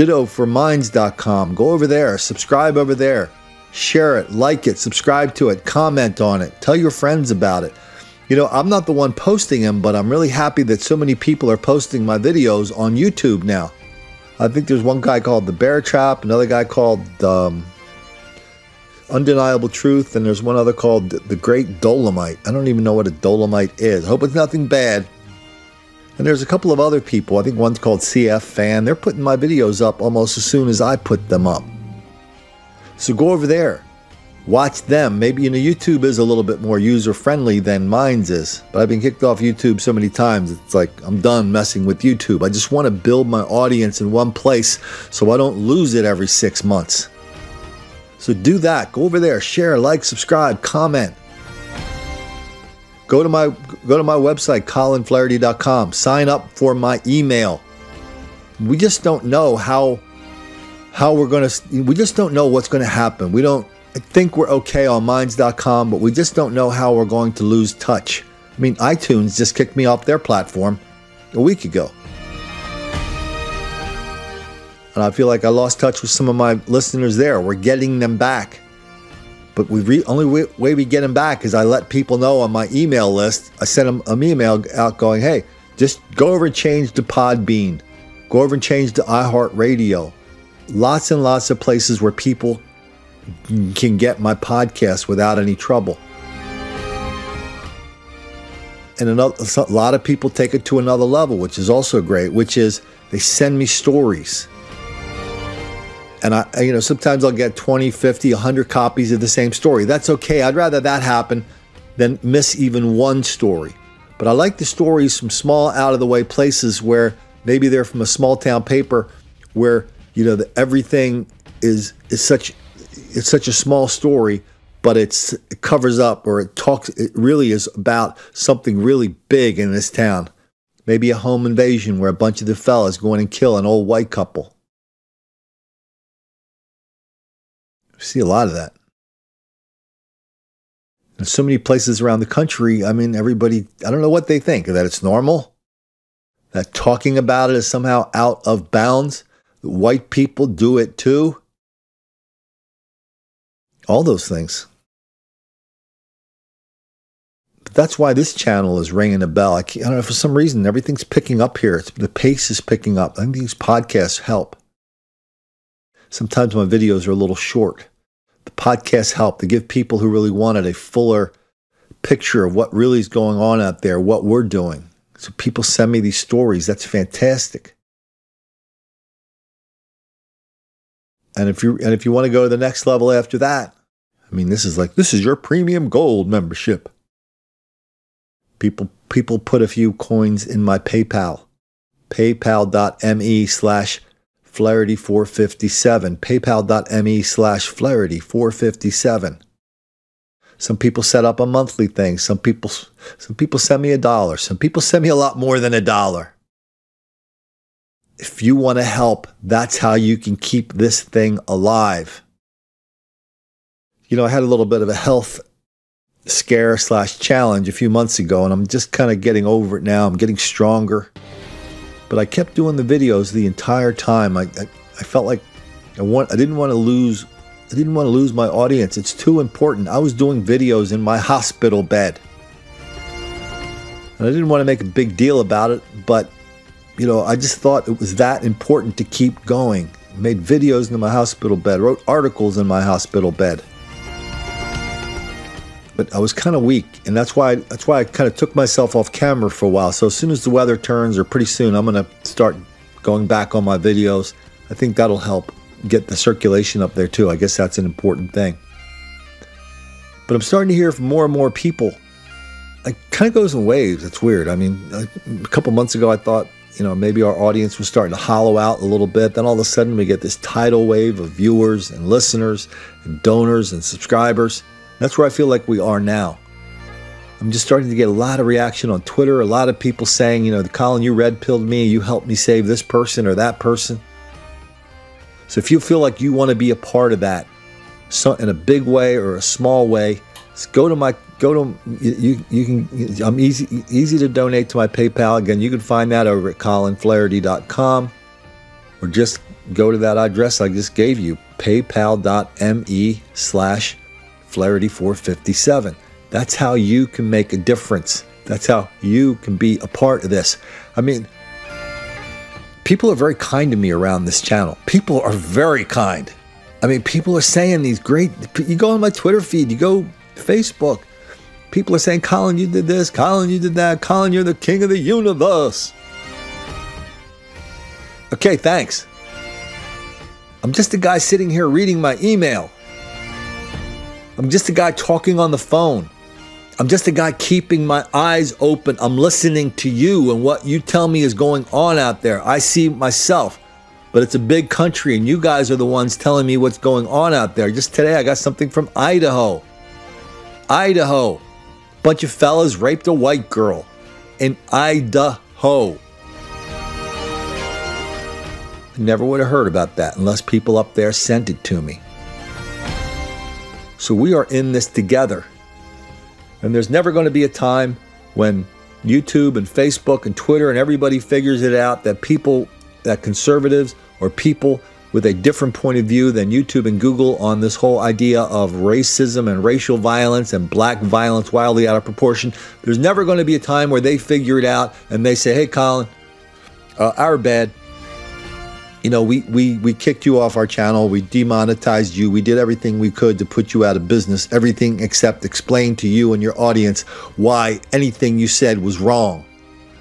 Ditto for Minds.com. Go over there, subscribe over there, share it, like it, subscribe to it, comment on it, tell your friends about it. You know, I'm not the one posting them, but I'm really happy that so many people are posting my videos on YouTube now. I think there's one guy called The Bear Trap, another guy called um, Undeniable Truth, and there's one other called The Great Dolomite. I don't even know what a dolomite is. I hope it's nothing bad. And there's a couple of other people. I think one's called CF Fan. They're putting my videos up almost as soon as I put them up. So go over there, watch them. Maybe you know YouTube is a little bit more user friendly than Minds is. But I've been kicked off YouTube so many times. It's like I'm done messing with YouTube. I just want to build my audience in one place so I don't lose it every six months. So do that. Go over there, share, like, subscribe, comment. Go to my go to my website colinflaherty.com. Sign up for my email. We just don't know how how we're going to we just don't know what's going to happen. We don't I think we're okay on minds.com, but we just don't know how we're going to lose touch. I mean, iTunes just kicked me off their platform a week ago. And I feel like I lost touch with some of my listeners there. We're getting them back. But we re- only way, way we get them back is I let people know on my email list. I sent them an email out going, hey, just go over and change to Podbean. Go over and change to iHeartRadio. Lots and lots of places where people can get my podcast without any trouble. And another, a lot of people take it to another level, which is also great, which is they send me stories. And I, you know, sometimes I'll get 20, 50, 100 copies of the same story. That's okay. I'd rather that happen than miss even one story. But I like the stories from small, out of the way places where maybe they're from a small town paper where, you know, the, everything is, is such it's such a small story, but it's it covers up or it talks it really is about something really big in this town. Maybe a home invasion where a bunch of the fellas go in and kill an old white couple. I see a lot of that. In so many places around the country, I mean, everybody, I don't know what they think that it's normal, that talking about it is somehow out of bounds. That white people do it too all those things. But that's why this channel is ringing a bell. I, I, don't know, for some reason, everything's picking up here. It's, the pace is picking up. I think these podcasts help. Sometimes my videos are a little short. The podcasts help. They give people who really want it a fuller picture of what really is going on out there, what we're doing. So people send me these stories. That's fantastic. And if you and if you want to go to the next level after that, I mean, this is like this is your premium gold membership. People people put a few coins in my PayPal. PayPal.me slash Flaherty457. PayPal.me slash Flaherty457. Some people set up a monthly thing. Some people some people send me a dollar. Some people send me a lot more than a dollar. If you want to help, that's how you can keep this thing alive you know, I had a little bit of a health scare slash challenge a few months ago, and I'm just kind of getting over it now. I'm getting stronger. But I kept doing the videos the entire time. I, I, I felt like I want I didn't want to lose I didn't want to lose my audience. It's too important. I was doing videos in my hospital bed. And I didn't want to make a big deal about it, but you know, I just thought it was that important to keep going. made videos in my hospital bed, wrote articles in my hospital bed but I was kind of weak, and that's why that's why I kind of took myself off camera for a while. So as soon as the weather turns, or pretty soon, I'm gonna start going back on my videos. I think that'll help get the circulation up there too. I guess that's an important thing. But I'm starting to hear from more and more people. It kind of goes in waves. It's weird. I mean, a couple months ago, I thought you know maybe our audience was starting to hollow out a little bit. Then all of a sudden, we get this tidal wave of viewers and listeners and donors and subscribers. That's where I feel like we are now. I'm just starting to get a lot of reaction on Twitter, a lot of people saying, you know, Colin, you red pilled me, you helped me save this person or that person. So if you feel like you want to be a part of that, so in a big way or a small way, go to my go to you you can I'm easy easy to donate to my PayPal. Again, you can find that over at colinflaherty.com. or just go to that address I just gave you, paypal.me slash Flaherty457. That's how you can make a difference. That's how you can be a part of this. I mean, people are very kind to me around this channel. People are very kind. I mean, people are saying these great. You go on my Twitter feed, you go Facebook. People are saying, Colin, you did this. Colin, you did that. Colin, you're the king of the universe. Okay, thanks. I'm just a guy sitting here reading my email. I'm just a guy talking on the phone. I'm just a guy keeping my eyes open. I'm listening to you and what you tell me is going on out there. I see myself, but it's a big country and you guys are the ones telling me what's going on out there. Just today, I got something from Idaho. Idaho. Bunch of fellas raped a white girl in Idaho. I never would have heard about that unless people up there sent it to me. So we are in this together. And there's never going to be a time when YouTube and Facebook and Twitter and everybody figures it out that people, that conservatives or people with a different point of view than YouTube and Google on this whole idea of racism and racial violence and black violence wildly out of proportion. There's never going to be a time where they figure it out and they say, hey, Colin, uh, our bad you know, we, we, we kicked you off our channel, we demonetized you, we did everything we could to put you out of business, everything except explain to you and your audience why anything you said was wrong.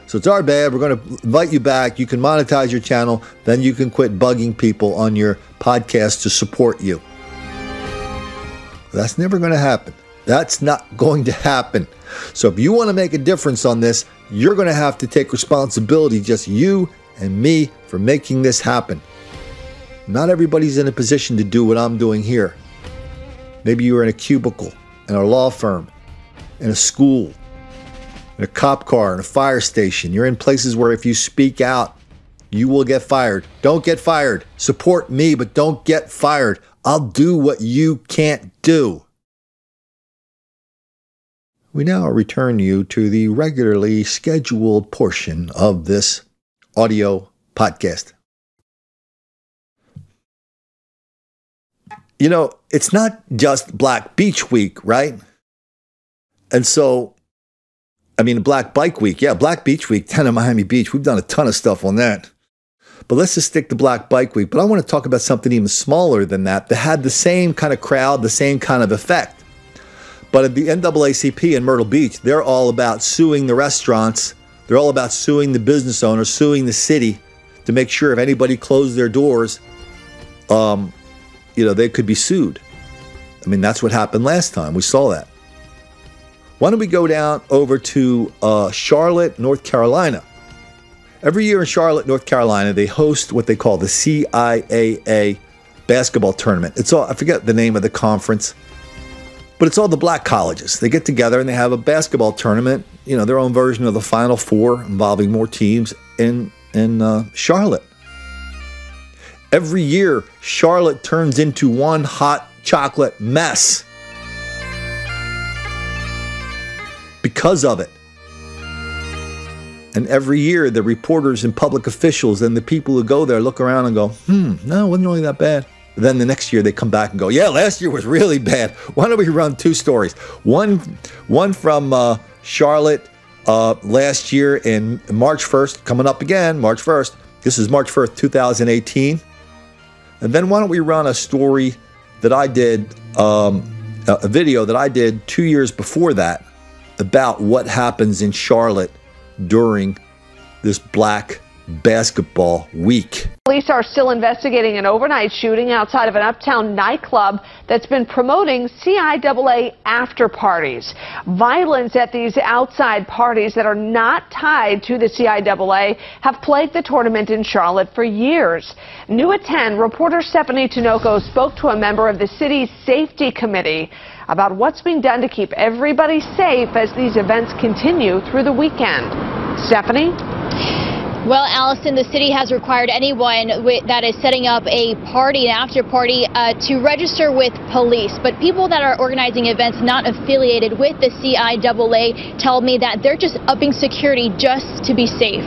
So it's our bad. We're going to invite you back. You can monetize your channel. Then you can quit bugging people on your podcast to support you. That's never going to happen. That's not going to happen. So if you want to make a difference on this, you're going to have to take responsibility, just you and me for making this happen. Not everybody's in a position to do what I'm doing here. Maybe you're in a cubicle, in a law firm, in a school, in a cop car, in a fire station. You're in places where if you speak out, you will get fired. Don't get fired. Support me, but don't get fired. I'll do what you can't do. We now return you to the regularly scheduled portion of this audio podcast. You know, it's not just Black Beach Week, right? And so, I mean, Black Bike Week, yeah, Black Beach Week, 10 of Miami Beach. We've done a ton of stuff on that. But let's just stick to Black Bike Week. But I want to talk about something even smaller than that that had the same kind of crowd, the same kind of effect. But at the NAACP in Myrtle Beach, they're all about suing the restaurants they're all about suing the business owners, suing the city to make sure if anybody closed their doors, um, you know, they could be sued. I mean, that's what happened last time. We saw that. Why don't we go down over to uh, Charlotte, North Carolina? Every year in Charlotte, North Carolina, they host what they call the CIAA basketball tournament. It's all, I forget the name of the conference. But it's all the black colleges. They get together and they have a basketball tournament, you know, their own version of the Final Four involving more teams in, in uh, Charlotte. Every year, Charlotte turns into one hot chocolate mess because of it. And every year, the reporters and public officials and the people who go there look around and go, hmm, no, it wasn't really that bad. Then the next year they come back and go, yeah, last year was really bad. Why don't we run two stories? One, one from uh, Charlotte uh, last year in March 1st, coming up again, March 1st. This is March 1st, 2018. And then why don't we run a story that I did, um, a video that I did two years before that about what happens in Charlotte during this black basketball week. Police are still investigating an overnight shooting outside of an uptown nightclub that's been promoting CIAA after parties. Violence at these outside parties that are not tied to the CIAA have plagued the tournament in Charlotte for years. New at 10, reporter Stephanie Tinoco spoke to a member of the city's safety committee about what's being done to keep everybody safe as these events continue through the weekend. Stephanie? Well, Allison, the city has required anyone that is setting up a party, an after party, uh, to register with police. But people that are organizing events not affiliated with the CIAA tell me that they're just upping security just to be safe.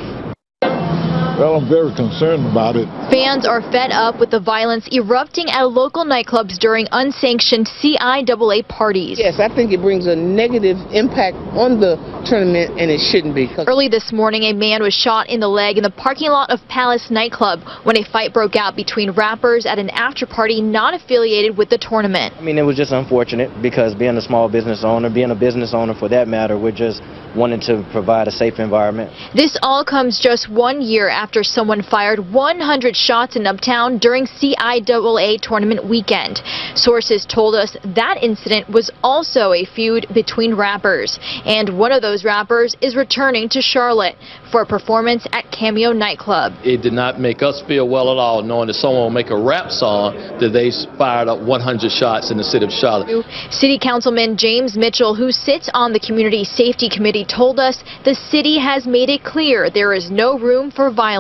Well, I'm very concerned about it. Fans are fed up with the violence erupting at local nightclubs during unsanctioned CIAA parties. Yes, I think it brings a negative impact on the tournament, and it shouldn't be. Early this morning, a man was shot in the leg in the parking lot of Palace nightclub when a fight broke out between rappers at an after party not affiliated with the tournament. I mean, it was just unfortunate because being a small business owner, being a business owner for that matter, we're just wanting to provide a safe environment. This all comes just one year after someone fired 100 shots in Uptown during CIAA tournament weekend. Sources told us that incident was also a feud between rappers, and one of those rappers is returning to Charlotte for a performance at Cameo nightclub. It did not make us feel well at all knowing that someone will make a rap song that they fired up 100 shots in the city of Charlotte. City Councilman James Mitchell, who sits on the Community Safety Committee, told us the city has made it clear there is no room for violence.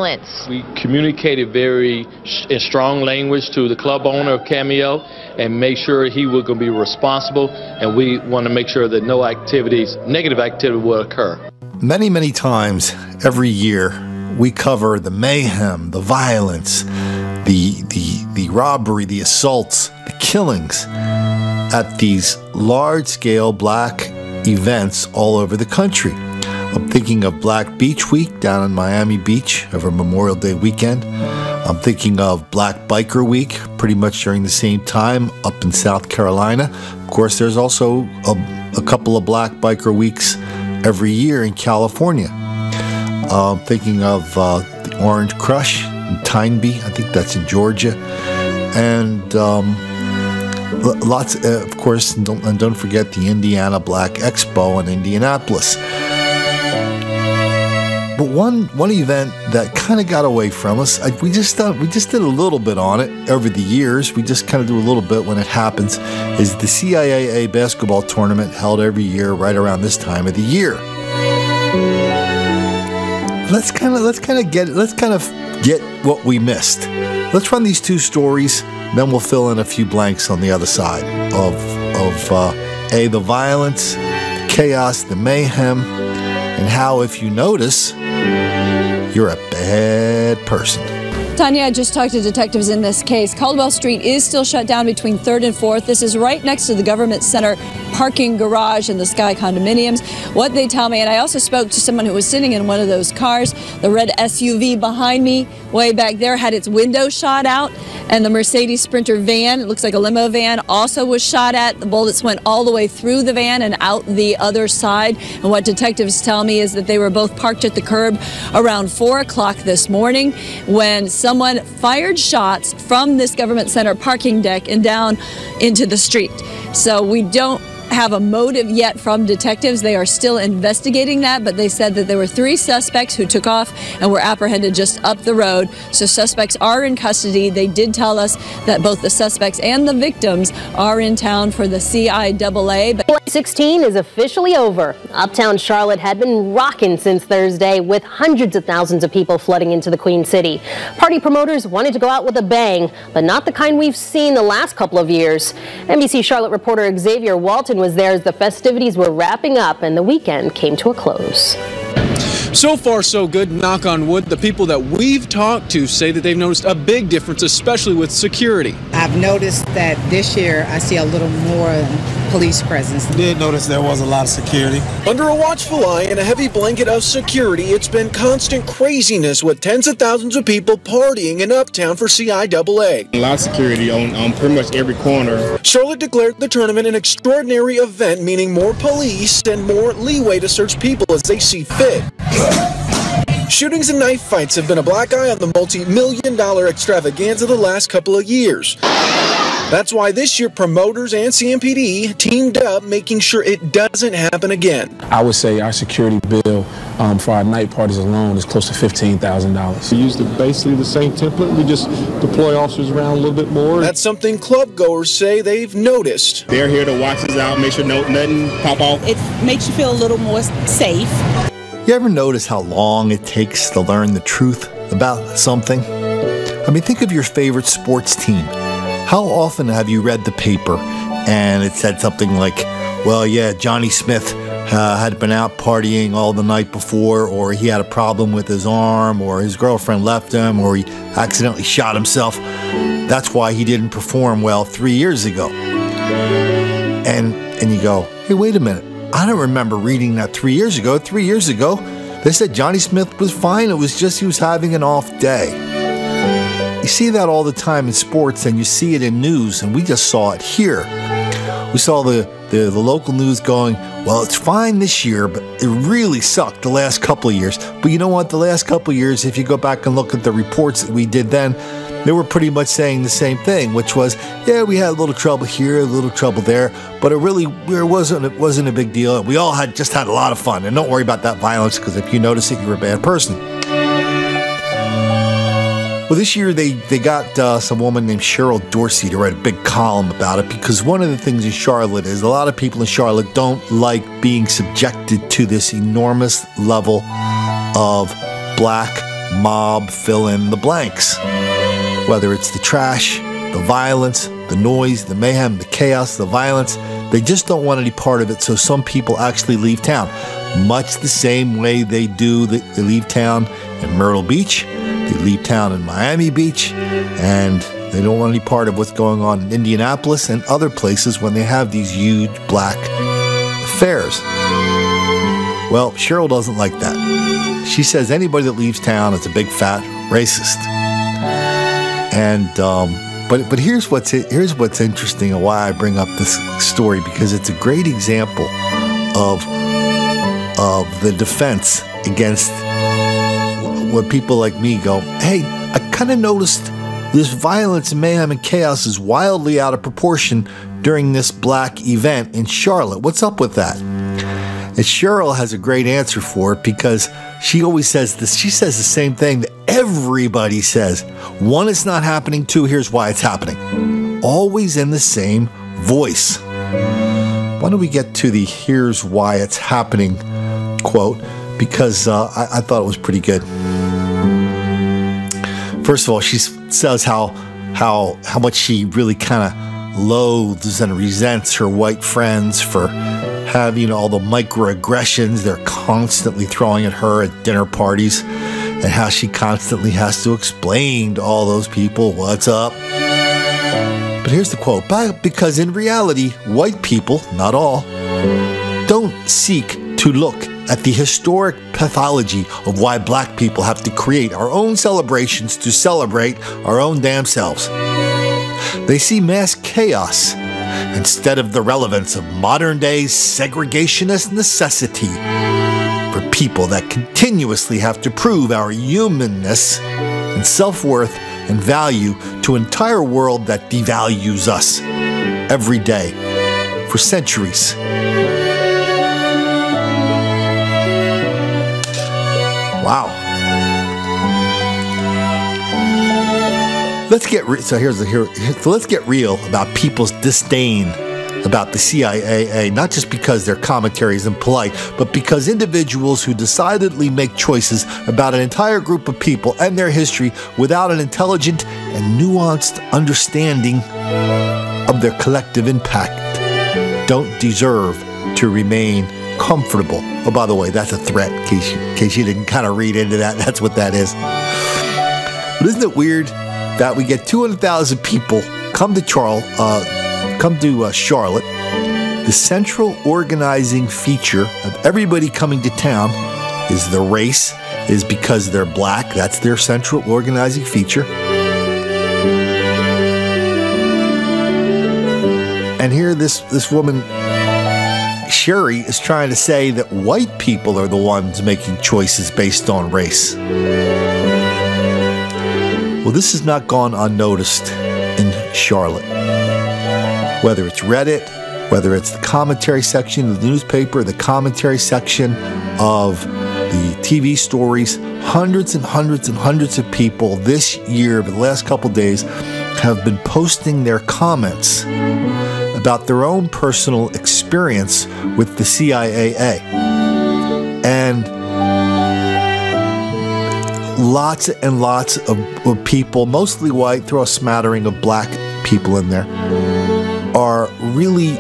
We communicated very in strong language to the club owner of Cameo and made sure he was going to be responsible and we want to make sure that no activities, negative activity will occur. Many, many times every year, we cover the mayhem, the violence, the, the, the robbery, the assaults, the killings at these large scale black events all over the country. I'm thinking of Black Beach Week down in Miami Beach over Memorial Day weekend. I'm thinking of Black Biker Week pretty much during the same time up in South Carolina. Of course, there's also a, a couple of Black Biker Weeks every year in California. Uh, thinking of uh, the Orange Crush in Tybee, I think that's in Georgia, and um, lots, uh, of course, and don't, and don't forget the Indiana Black Expo in Indianapolis. But one one event that kind of got away from us, I, we just uh, we just did a little bit on it over the years. We just kind of do a little bit when it happens. Is the CIAA basketball tournament held every year right around this time of the year? Let's kind of let's kind of get let's kind of get what we missed. Let's run these two stories, then we'll fill in a few blanks on the other side of of uh, a the violence, chaos, the mayhem, and how if you notice you're a bad person. Tanya, I just talked to detectives in this case. Caldwell Street is still shut down between 3rd and 4th. This is right next to the government center parking garage and the Sky condominiums. What they tell me, and I also spoke to someone who was sitting in one of those cars, the red SUV behind me, way back there, had its window shot out, and the Mercedes Sprinter van, it looks like a limo van, also was shot at. The bullets went all the way through the van and out the other side. And what detectives tell me is that they were both parked at the curb around 4 o'clock this morning when someone fired shots from this government center parking deck and down into the street. So we don't have a motive yet from detectives. They are still investigating that, but they said that there were three suspects who took off and were apprehended just up the road. So suspects are in custody. They did tell us that both the suspects and the victims are in town for the CIAA. But 16 is officially over. Uptown Charlotte had been rocking since Thursday with hundreds of thousands of people flooding into the Queen City. Party promoters wanted to go out with a bang, but not the kind we've seen the last couple of years. NBC Charlotte reporter Xavier Walton was there as the festivities were wrapping up and the weekend came to a close. So far, so good, knock on wood. The people that we've talked to say that they've noticed a big difference, especially with security. I've noticed that this year I see a little more police presence. Did notice there was a lot of security. Under a watchful eye and a heavy blanket of security, it's been constant craziness with tens of thousands of people partying in Uptown for CIAA. A lot of security on, on pretty much every corner. Charlotte declared the tournament an extraordinary event, meaning more police and more leeway to search people as they see fit. Shootings and knife fights have been a black eye on the multi-million dollar extravaganza the last couple of years. That's why this year promoters and CMPD teamed up making sure it doesn't happen again. I would say our security bill um, for our night parties alone is close to $15,000. We use the, basically the same template. We just deploy officers around a little bit more. That's something club goers say they've noticed. They're here to watch us out, make sure no, nothing pop off. It makes you feel a little more safe. You ever notice how long it takes to learn the truth about something? I mean, think of your favorite sports team. How often have you read the paper and it said something like, well, yeah, Johnny Smith uh, had been out partying all the night before, or he had a problem with his arm, or his girlfriend left him, or he accidentally shot himself. That's why he didn't perform well three years ago. And and you go, hey, wait a minute. I don't remember reading that three years ago. Three years ago, they said Johnny Smith was fine. It was just he was having an off day. You see that all the time in sports, and you see it in news, and we just saw it here. We saw the, the, the local news going, well, it's fine this year, but it really sucked the last couple of years. But you know what? The last couple of years, if you go back and look at the reports that we did then, they were pretty much saying the same thing, which was, yeah, we had a little trouble here, a little trouble there, but it really it wasn't it wasn't a big deal. We all had just had a lot of fun, and don't worry about that violence because if you notice it, you're a bad person. Well, this year they they got uh, some woman named Cheryl Dorsey to write a big column about it because one of the things in Charlotte is a lot of people in Charlotte don't like being subjected to this enormous level of black mob fill in the blanks. Whether it's the trash, the violence, the noise, the mayhem, the chaos, the violence, they just don't want any part of it. So some people actually leave town, much the same way they do. They leave town in Myrtle Beach they leave town in Miami Beach and they don't want any part of what's going on in Indianapolis and other places when they have these huge black affairs. Well, Cheryl doesn't like that. She says anybody that leaves town is a big fat racist. And um, but but here's what's here's what's interesting and why I bring up this story because it's a great example of of the defense against where people like me go, hey, I kind of noticed this violence, mayhem, and chaos is wildly out of proportion during this black event in Charlotte. What's up with that? And Cheryl has a great answer for it because she always says this. She says the same thing that everybody says. One, it's not happening. Two, here's why it's happening. Always in the same voice. Why don't we get to the here's why it's happening quote? Because uh, I, I thought it was pretty good. First of all, she says how how how much she really kind of loathes and resents her white friends for having all the microaggressions they're constantly throwing at her at dinner parties, and how she constantly has to explain to all those people what's up. But here's the quote because in reality, white people, not all, don't seek to look at the historic pathology of why black people have to create our own celebrations to celebrate our own damn selves. They see mass chaos instead of the relevance of modern day segregationist necessity for people that continuously have to prove our humanness and self worth and value to an entire world that devalues us every day for centuries. Wow. Let's get re- so here's the here, so let's get real about people's disdain about the CIAA, not just because their commentary is impolite, but because individuals who decidedly make choices about an entire group of people and their history without an intelligent and nuanced understanding of their collective impact don't deserve to remain comfortable. Oh, by the way, that's a threat in case you, in case you didn't kind of read into that. *laughs* That's what that is. But isn't it weird that we get 200,000 people come to Charles, uh, come to uh, Charlotte? The central organizing feature of everybody coming to town is the race, is because they're black. That's their central organizing feature. And here, this this woman Sherry is trying to say that white people are the ones making choices based on race. Well, this has not gone unnoticed in Charlotte. Whether it's Reddit, whether it's the commentary section of the newspaper, the commentary section of the TV stories, hundreds and hundreds and hundreds of people this year, the last couple days, have been posting their comments about their own personal experience with the CIAA. And lots and lots of, of, people, mostly white, throw a smattering of black people in there, are really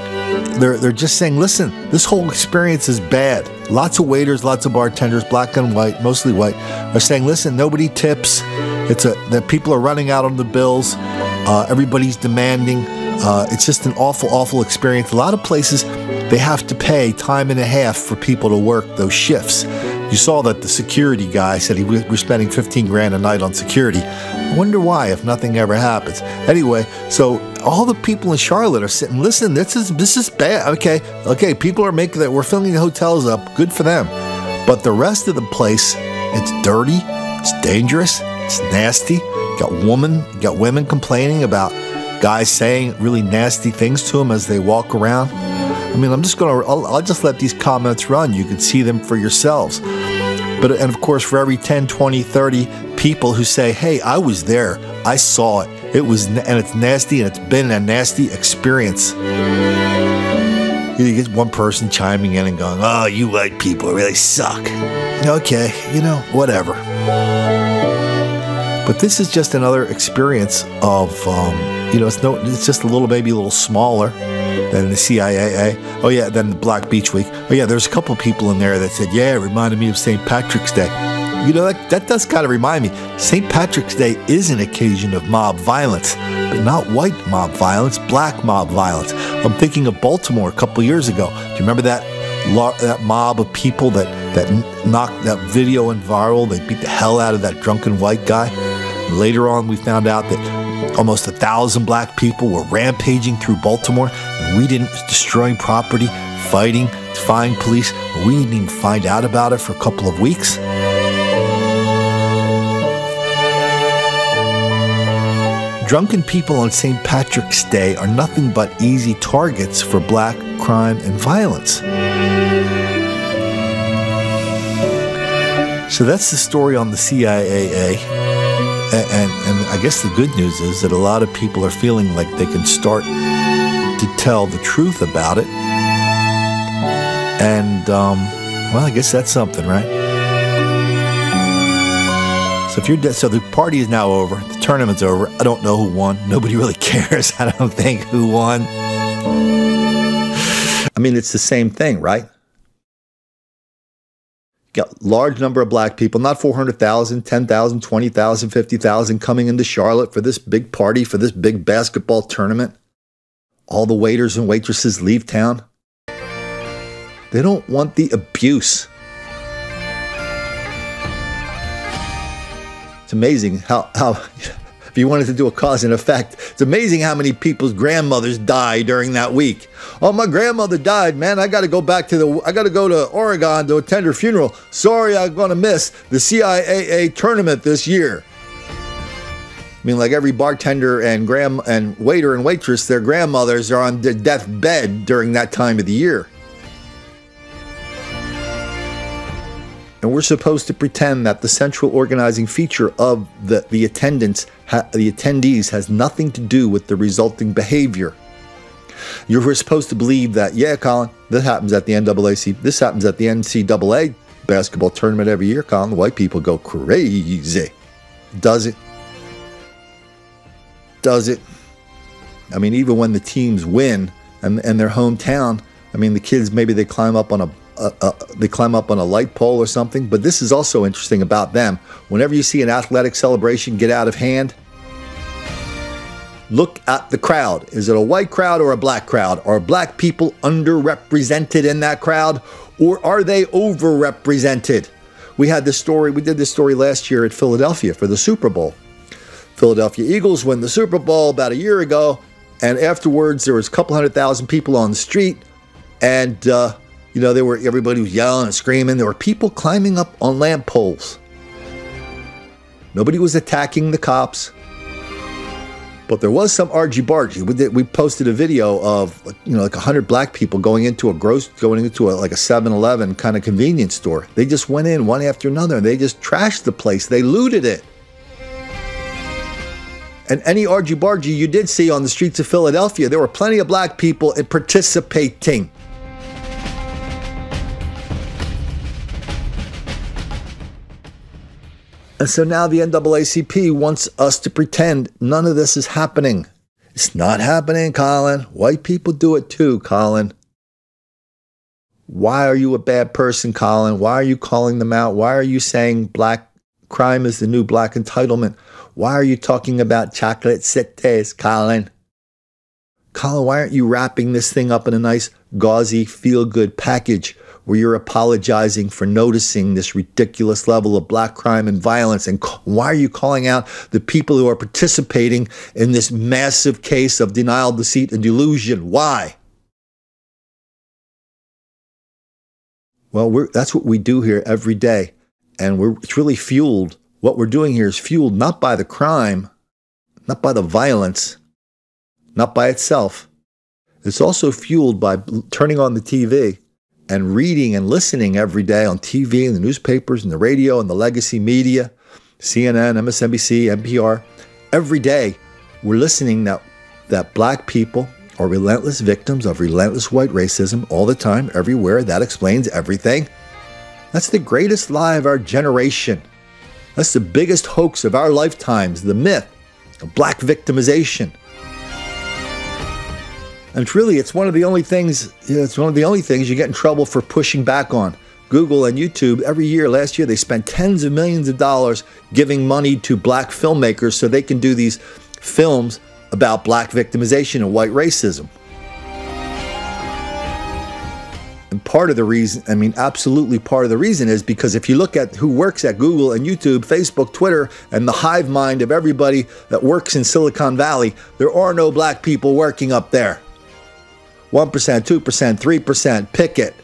they're they're just saying, listen, this whole experience is bad. Lots of waiters, lots of bartenders, black and white, mostly white, are saying, listen, nobody tips. It's a that people are running out on the bills. Uh, everybody's demanding. Uh, it's just an awful, awful experience. A lot of places they have to pay time and a half for people to work those shifts. You saw that the security guy said he we're spending 15 grand a night on security. I wonder why if nothing ever happens. Anyway, so all the people in Charlotte are sitting. Listen, this is this is bad. Okay, okay, people are making that. We're filling the hotels up. Good for them. But the rest of the place, it's dirty. It's dangerous. It's nasty. You got woman, got women complaining about guys saying really nasty things to them as they walk around. I mean, I'm just gonna. I'll, I'll just let these comments run. You can see them for yourselves. But and of course, for every 10, 20, 30 people who say, "Hey, I was there. I saw it. It was and it's nasty and it's been a nasty experience." You get one person chiming in and going, "Oh, you white people really suck." Okay, you know, whatever. But this is just another experience of, um, you know, it's no, it's just a little maybe a little smaller than the CIAA. Eh? Oh yeah, then the Black Beach Week. Oh yeah, there's a couple people in there that said, yeah, it reminded me of St. Patrick's Day. You know, that, that does kind of remind me. St. Patrick's Day is an occasion of mob violence, but not white mob violence, black mob violence. I'm thinking of Baltimore a couple years ago. Do you remember that that mob of people that that knocked that video went viral? They beat the hell out of that drunken white guy. Later on, we found out that almost a thousand black people were rampaging through Baltimore, and we didn't destroying property, fighting, defying police. We didn't even find out about it for a couple of weeks. Drunken people on St. Patrick's Day are nothing but easy targets for black crime and violence. So that's the story on the CIAA. And, and, I guess the good news is that a lot of people are feeling like they can start to tell the truth about it. And, um, well, I guess that's something, right? So if you're de- so the party is now over, the tournament's over. I don't know who won. Nobody really *laughs* cares. I don't think who won. I mean, it's the same thing, right? Got large number of black people, not 400,000, 10,000, 20,000, 50,000 coming into Charlotte for this big party, for this big basketball tournament. All the waiters and waitresses leave town. They don't want the abuse. It's amazing how, how if you wanted to do a cause and effect. It's amazing how many people's grandmothers die during that week. Oh, my grandmother died, man. I got to go back to the, I got to go to Oregon to attend her funeral. Sorry, I'm going to miss the CIAA tournament this year. I mean, like every bartender and gram and waiter and waitress, their grandmothers are on their deathbed during that time of the year. And we're supposed to pretend that the central organizing feature of the, the attendance, the attendees, has nothing to do with the resulting behavior. You're supposed to believe that, yeah, Colin, this happens at the NAAC, this happens at the NCAA basketball tournament every year, Colin. The white people go crazy. Does it? Does it? I mean, even when the teams win and, and their hometown, I mean, the kids maybe they climb up on a uh, uh, they climb up on a light pole or something. But this is also interesting about them. Whenever you see an athletic celebration get out of hand, look at the crowd. Is it a white crowd or a black crowd? Are black people underrepresented in that crowd or are they overrepresented? We had this story, we did this story last year at Philadelphia for the Super Bowl. Philadelphia Eagles win the Super Bowl about a year ago, and afterwards there was a couple hundred thousand people on the street, and uh, you know, there were everybody was yelling and screaming. There were people climbing up on lamp poles. Nobody was attacking the cops. But there was some argy bargy. We, did, we posted a video of you know like hundred black people going into a gross going into a like a 7-Eleven kind of convenience store. They just went in one after another and they just trashed the place. They looted it. And any argy bargy you did see on the streets of Philadelphia, there were plenty of black people participating. And so now the NAACP wants us to pretend none of this is happening. It's not happening, Colin. White people do it too, Colin. Why are you a bad person, Colin? Why are you calling them out? Why are you saying black crime is the new black entitlement? Why are you talking about chocolate cities, Colin? Colin, why aren't you wrapping this thing up in a nice, gauzy, feel good package where you're apologizing for noticing this ridiculous level of black crime and violence? And why are you calling out the people who are participating in this massive case of denial, deceit, and delusion? Why? Well, that's what we do here every day. And we're, it's really fueled. What we're doing here is fueled not by the crime, not by the violence, not by itself. It's also fueled by turning on the TV and reading and listening every day on TV and the newspapers and the radio and the legacy media, CNN, MSNBC, NPR. Every day, we're listening that, that black people are relentless victims of relentless white racism all the time, everywhere. That explains everything. That's the greatest lie of our generation. That's the biggest hoax of our lifetimes, the myth of black victimization. And really, it's one of the only things. It's one of the only things you get in trouble for pushing back on. Google and YouTube every year. Last year, they spent tens of millions of dollars giving money to black filmmakers so they can do these films about black victimization and white racism. And part of the reason, I mean, absolutely part of the reason is because if you look at who works at Google and YouTube, Facebook, Twitter, and the hive mind of everybody that works in Silicon Valley, there are no black people working up there. 1%, 2%, 3%, pick it.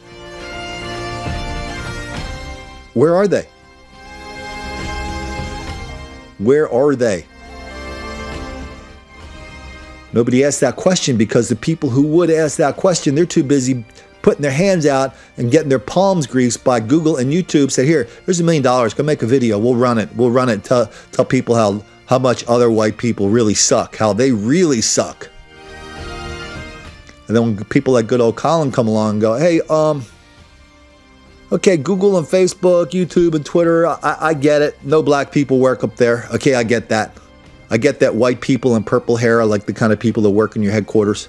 Where are they? Where are they? Nobody asked that question because the people who would ask that question, they're too busy putting their hands out and getting their palms greased by Google and YouTube. Said, "Here, here's a million dollars. Go make a video. We'll run it. We'll run it. Tell tell people how how much other white people really suck. How they really suck." And then when people like good old Colin come along and go, "Hey, um." Okay, Google and Facebook, YouTube and Twitter, I, I get it. No black people work up there. Okay, I get that. I get that white people and purple hair are like the kind of people that work in your headquarters.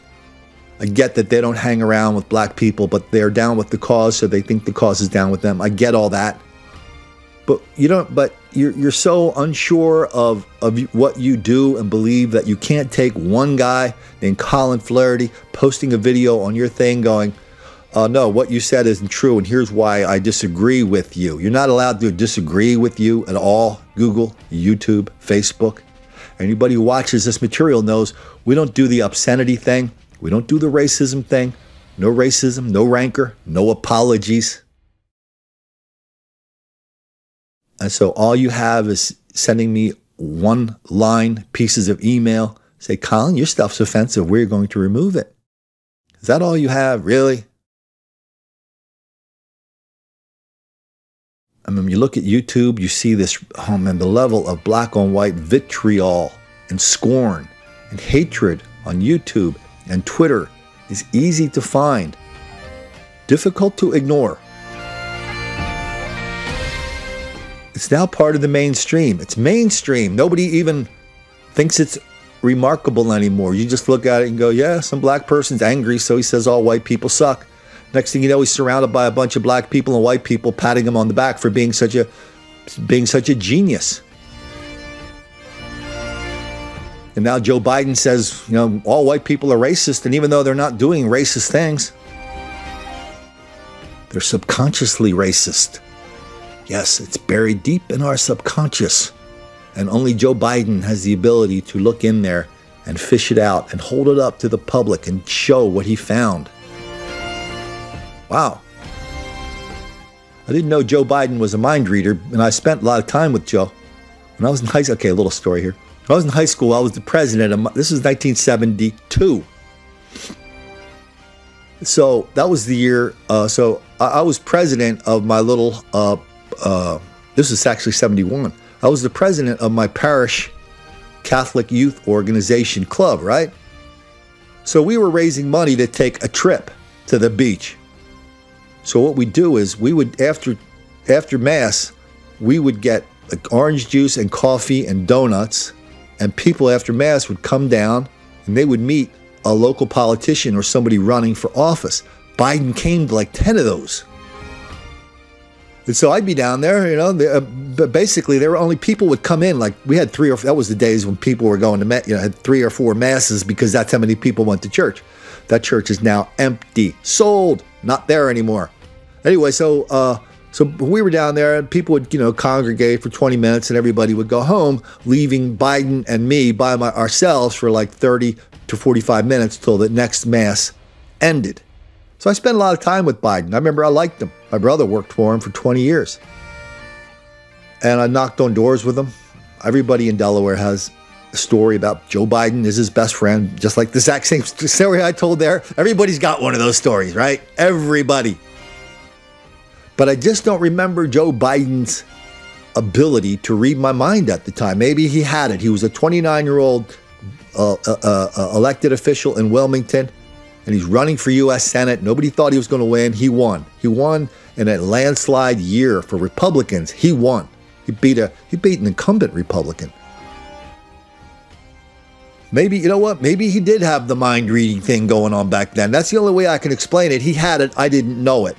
I get that they don't hang around with black people, but they're down with the cause, so they think the cause is down with them. I get all that. But you don't but you're you're so unsure of of what you do and believe that you can't take one guy named Colin Flaherty posting a video on your thing going, uh, no, what you said isn't true, and here's why I disagree with you. You're not allowed to disagree with you at all. Google, YouTube, Facebook. Anybody who watches this material knows we don't do the obscenity thing. We don't do the racism thing. No racism, no rancor, no apologies. And so all you have is sending me one line pieces of email. Say, Colin, your stuff's offensive. We're going to remove it. Is that all you have, really? I mean, you look at YouTube, you see this, oh man, the level of black on white vitriol and scorn and hatred on YouTube and Twitter is easy to find, difficult to ignore. It's now part of the mainstream. It's mainstream. Nobody even thinks it's remarkable anymore. You just look at it and go, yeah, some black person's angry, so he says all white people suck. Next thing you know, he's surrounded by a bunch of black people and white people patting him on the back for being such a being such a genius. And now Joe Biden says, you know, all white people are racist, and even though they're not doing racist things, they're subconsciously racist. Yes, it's buried deep in our subconscious. And only Joe Biden has the ability to look in there and fish it out and hold it up to the public and show what he found. Wow. I didn't know Joe Biden was a mind reader, and I spent a lot of time with Joe. When I was in high school, okay, a little story here. When I was in high school, I was the president of, this was 1972. So that was the year, uh, so I, I, was president of my little, uh, uh, this was actually 71. I was the president of my parish Catholic youth organization club, right? So we were raising money to take a trip to the beach. So what we do is we would after after mass, we would get like orange juice and coffee and donuts, and people after mass would come down and they would meet a local politician or somebody running for office. Biden came to like 10 of those. And so I'd be down there, you know, the, uh, but basically there were only people would come in. Like we had three or that was the days when people were going to, ma- you know, had three or four masses because that's how many people went to church. That church is now empty, sold, not there anymore. Anyway, so uh, so we were down there, and people would you know congregate for 20 minutes, and everybody would go home, leaving Biden and me by my, ourselves for like 30 to 45 minutes till the next mass ended. So I spent a lot of time with Biden. I remember I liked him. My brother worked for him for 20 years, and I knocked on doors with him. Everybody in Delaware has a story about Joe Biden is his best friend, just like the exact same *laughs* story I told there. Everybody's got one of those stories, right? Everybody. But I just don't remember Joe Biden's ability to read my mind at the time. Maybe he had it. He was a 29 year old uh, uh, uh, elected official in Wilmington, and he's running for U.S. Senate. Nobody thought he was going to win. He won. He won in a landslide year for Republicans. He won. He beat a he beat an incumbent Republican. Maybe, you know what? Maybe he did have the mind reading thing going on back then. That's the only way I can explain it. He had it, I didn't know it.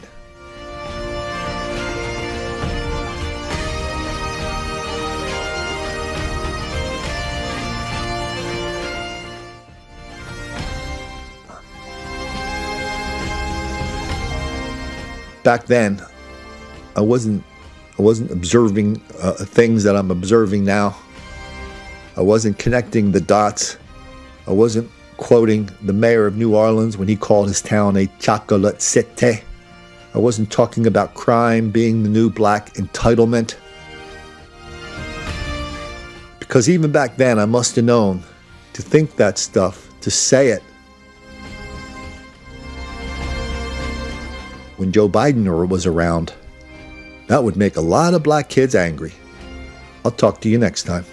Back then, I wasn't I wasn't observing uh, things that I'm observing now. I wasn't connecting the dots. I wasn't quoting the mayor of New Orleans when he called his town a chocolate city. I wasn't talking about crime being the new black entitlement. Because even back then, I must have known to think that stuff, to say it. When Joe Biden or was around, that would make a lot of black kids angry. I'll talk to you next time.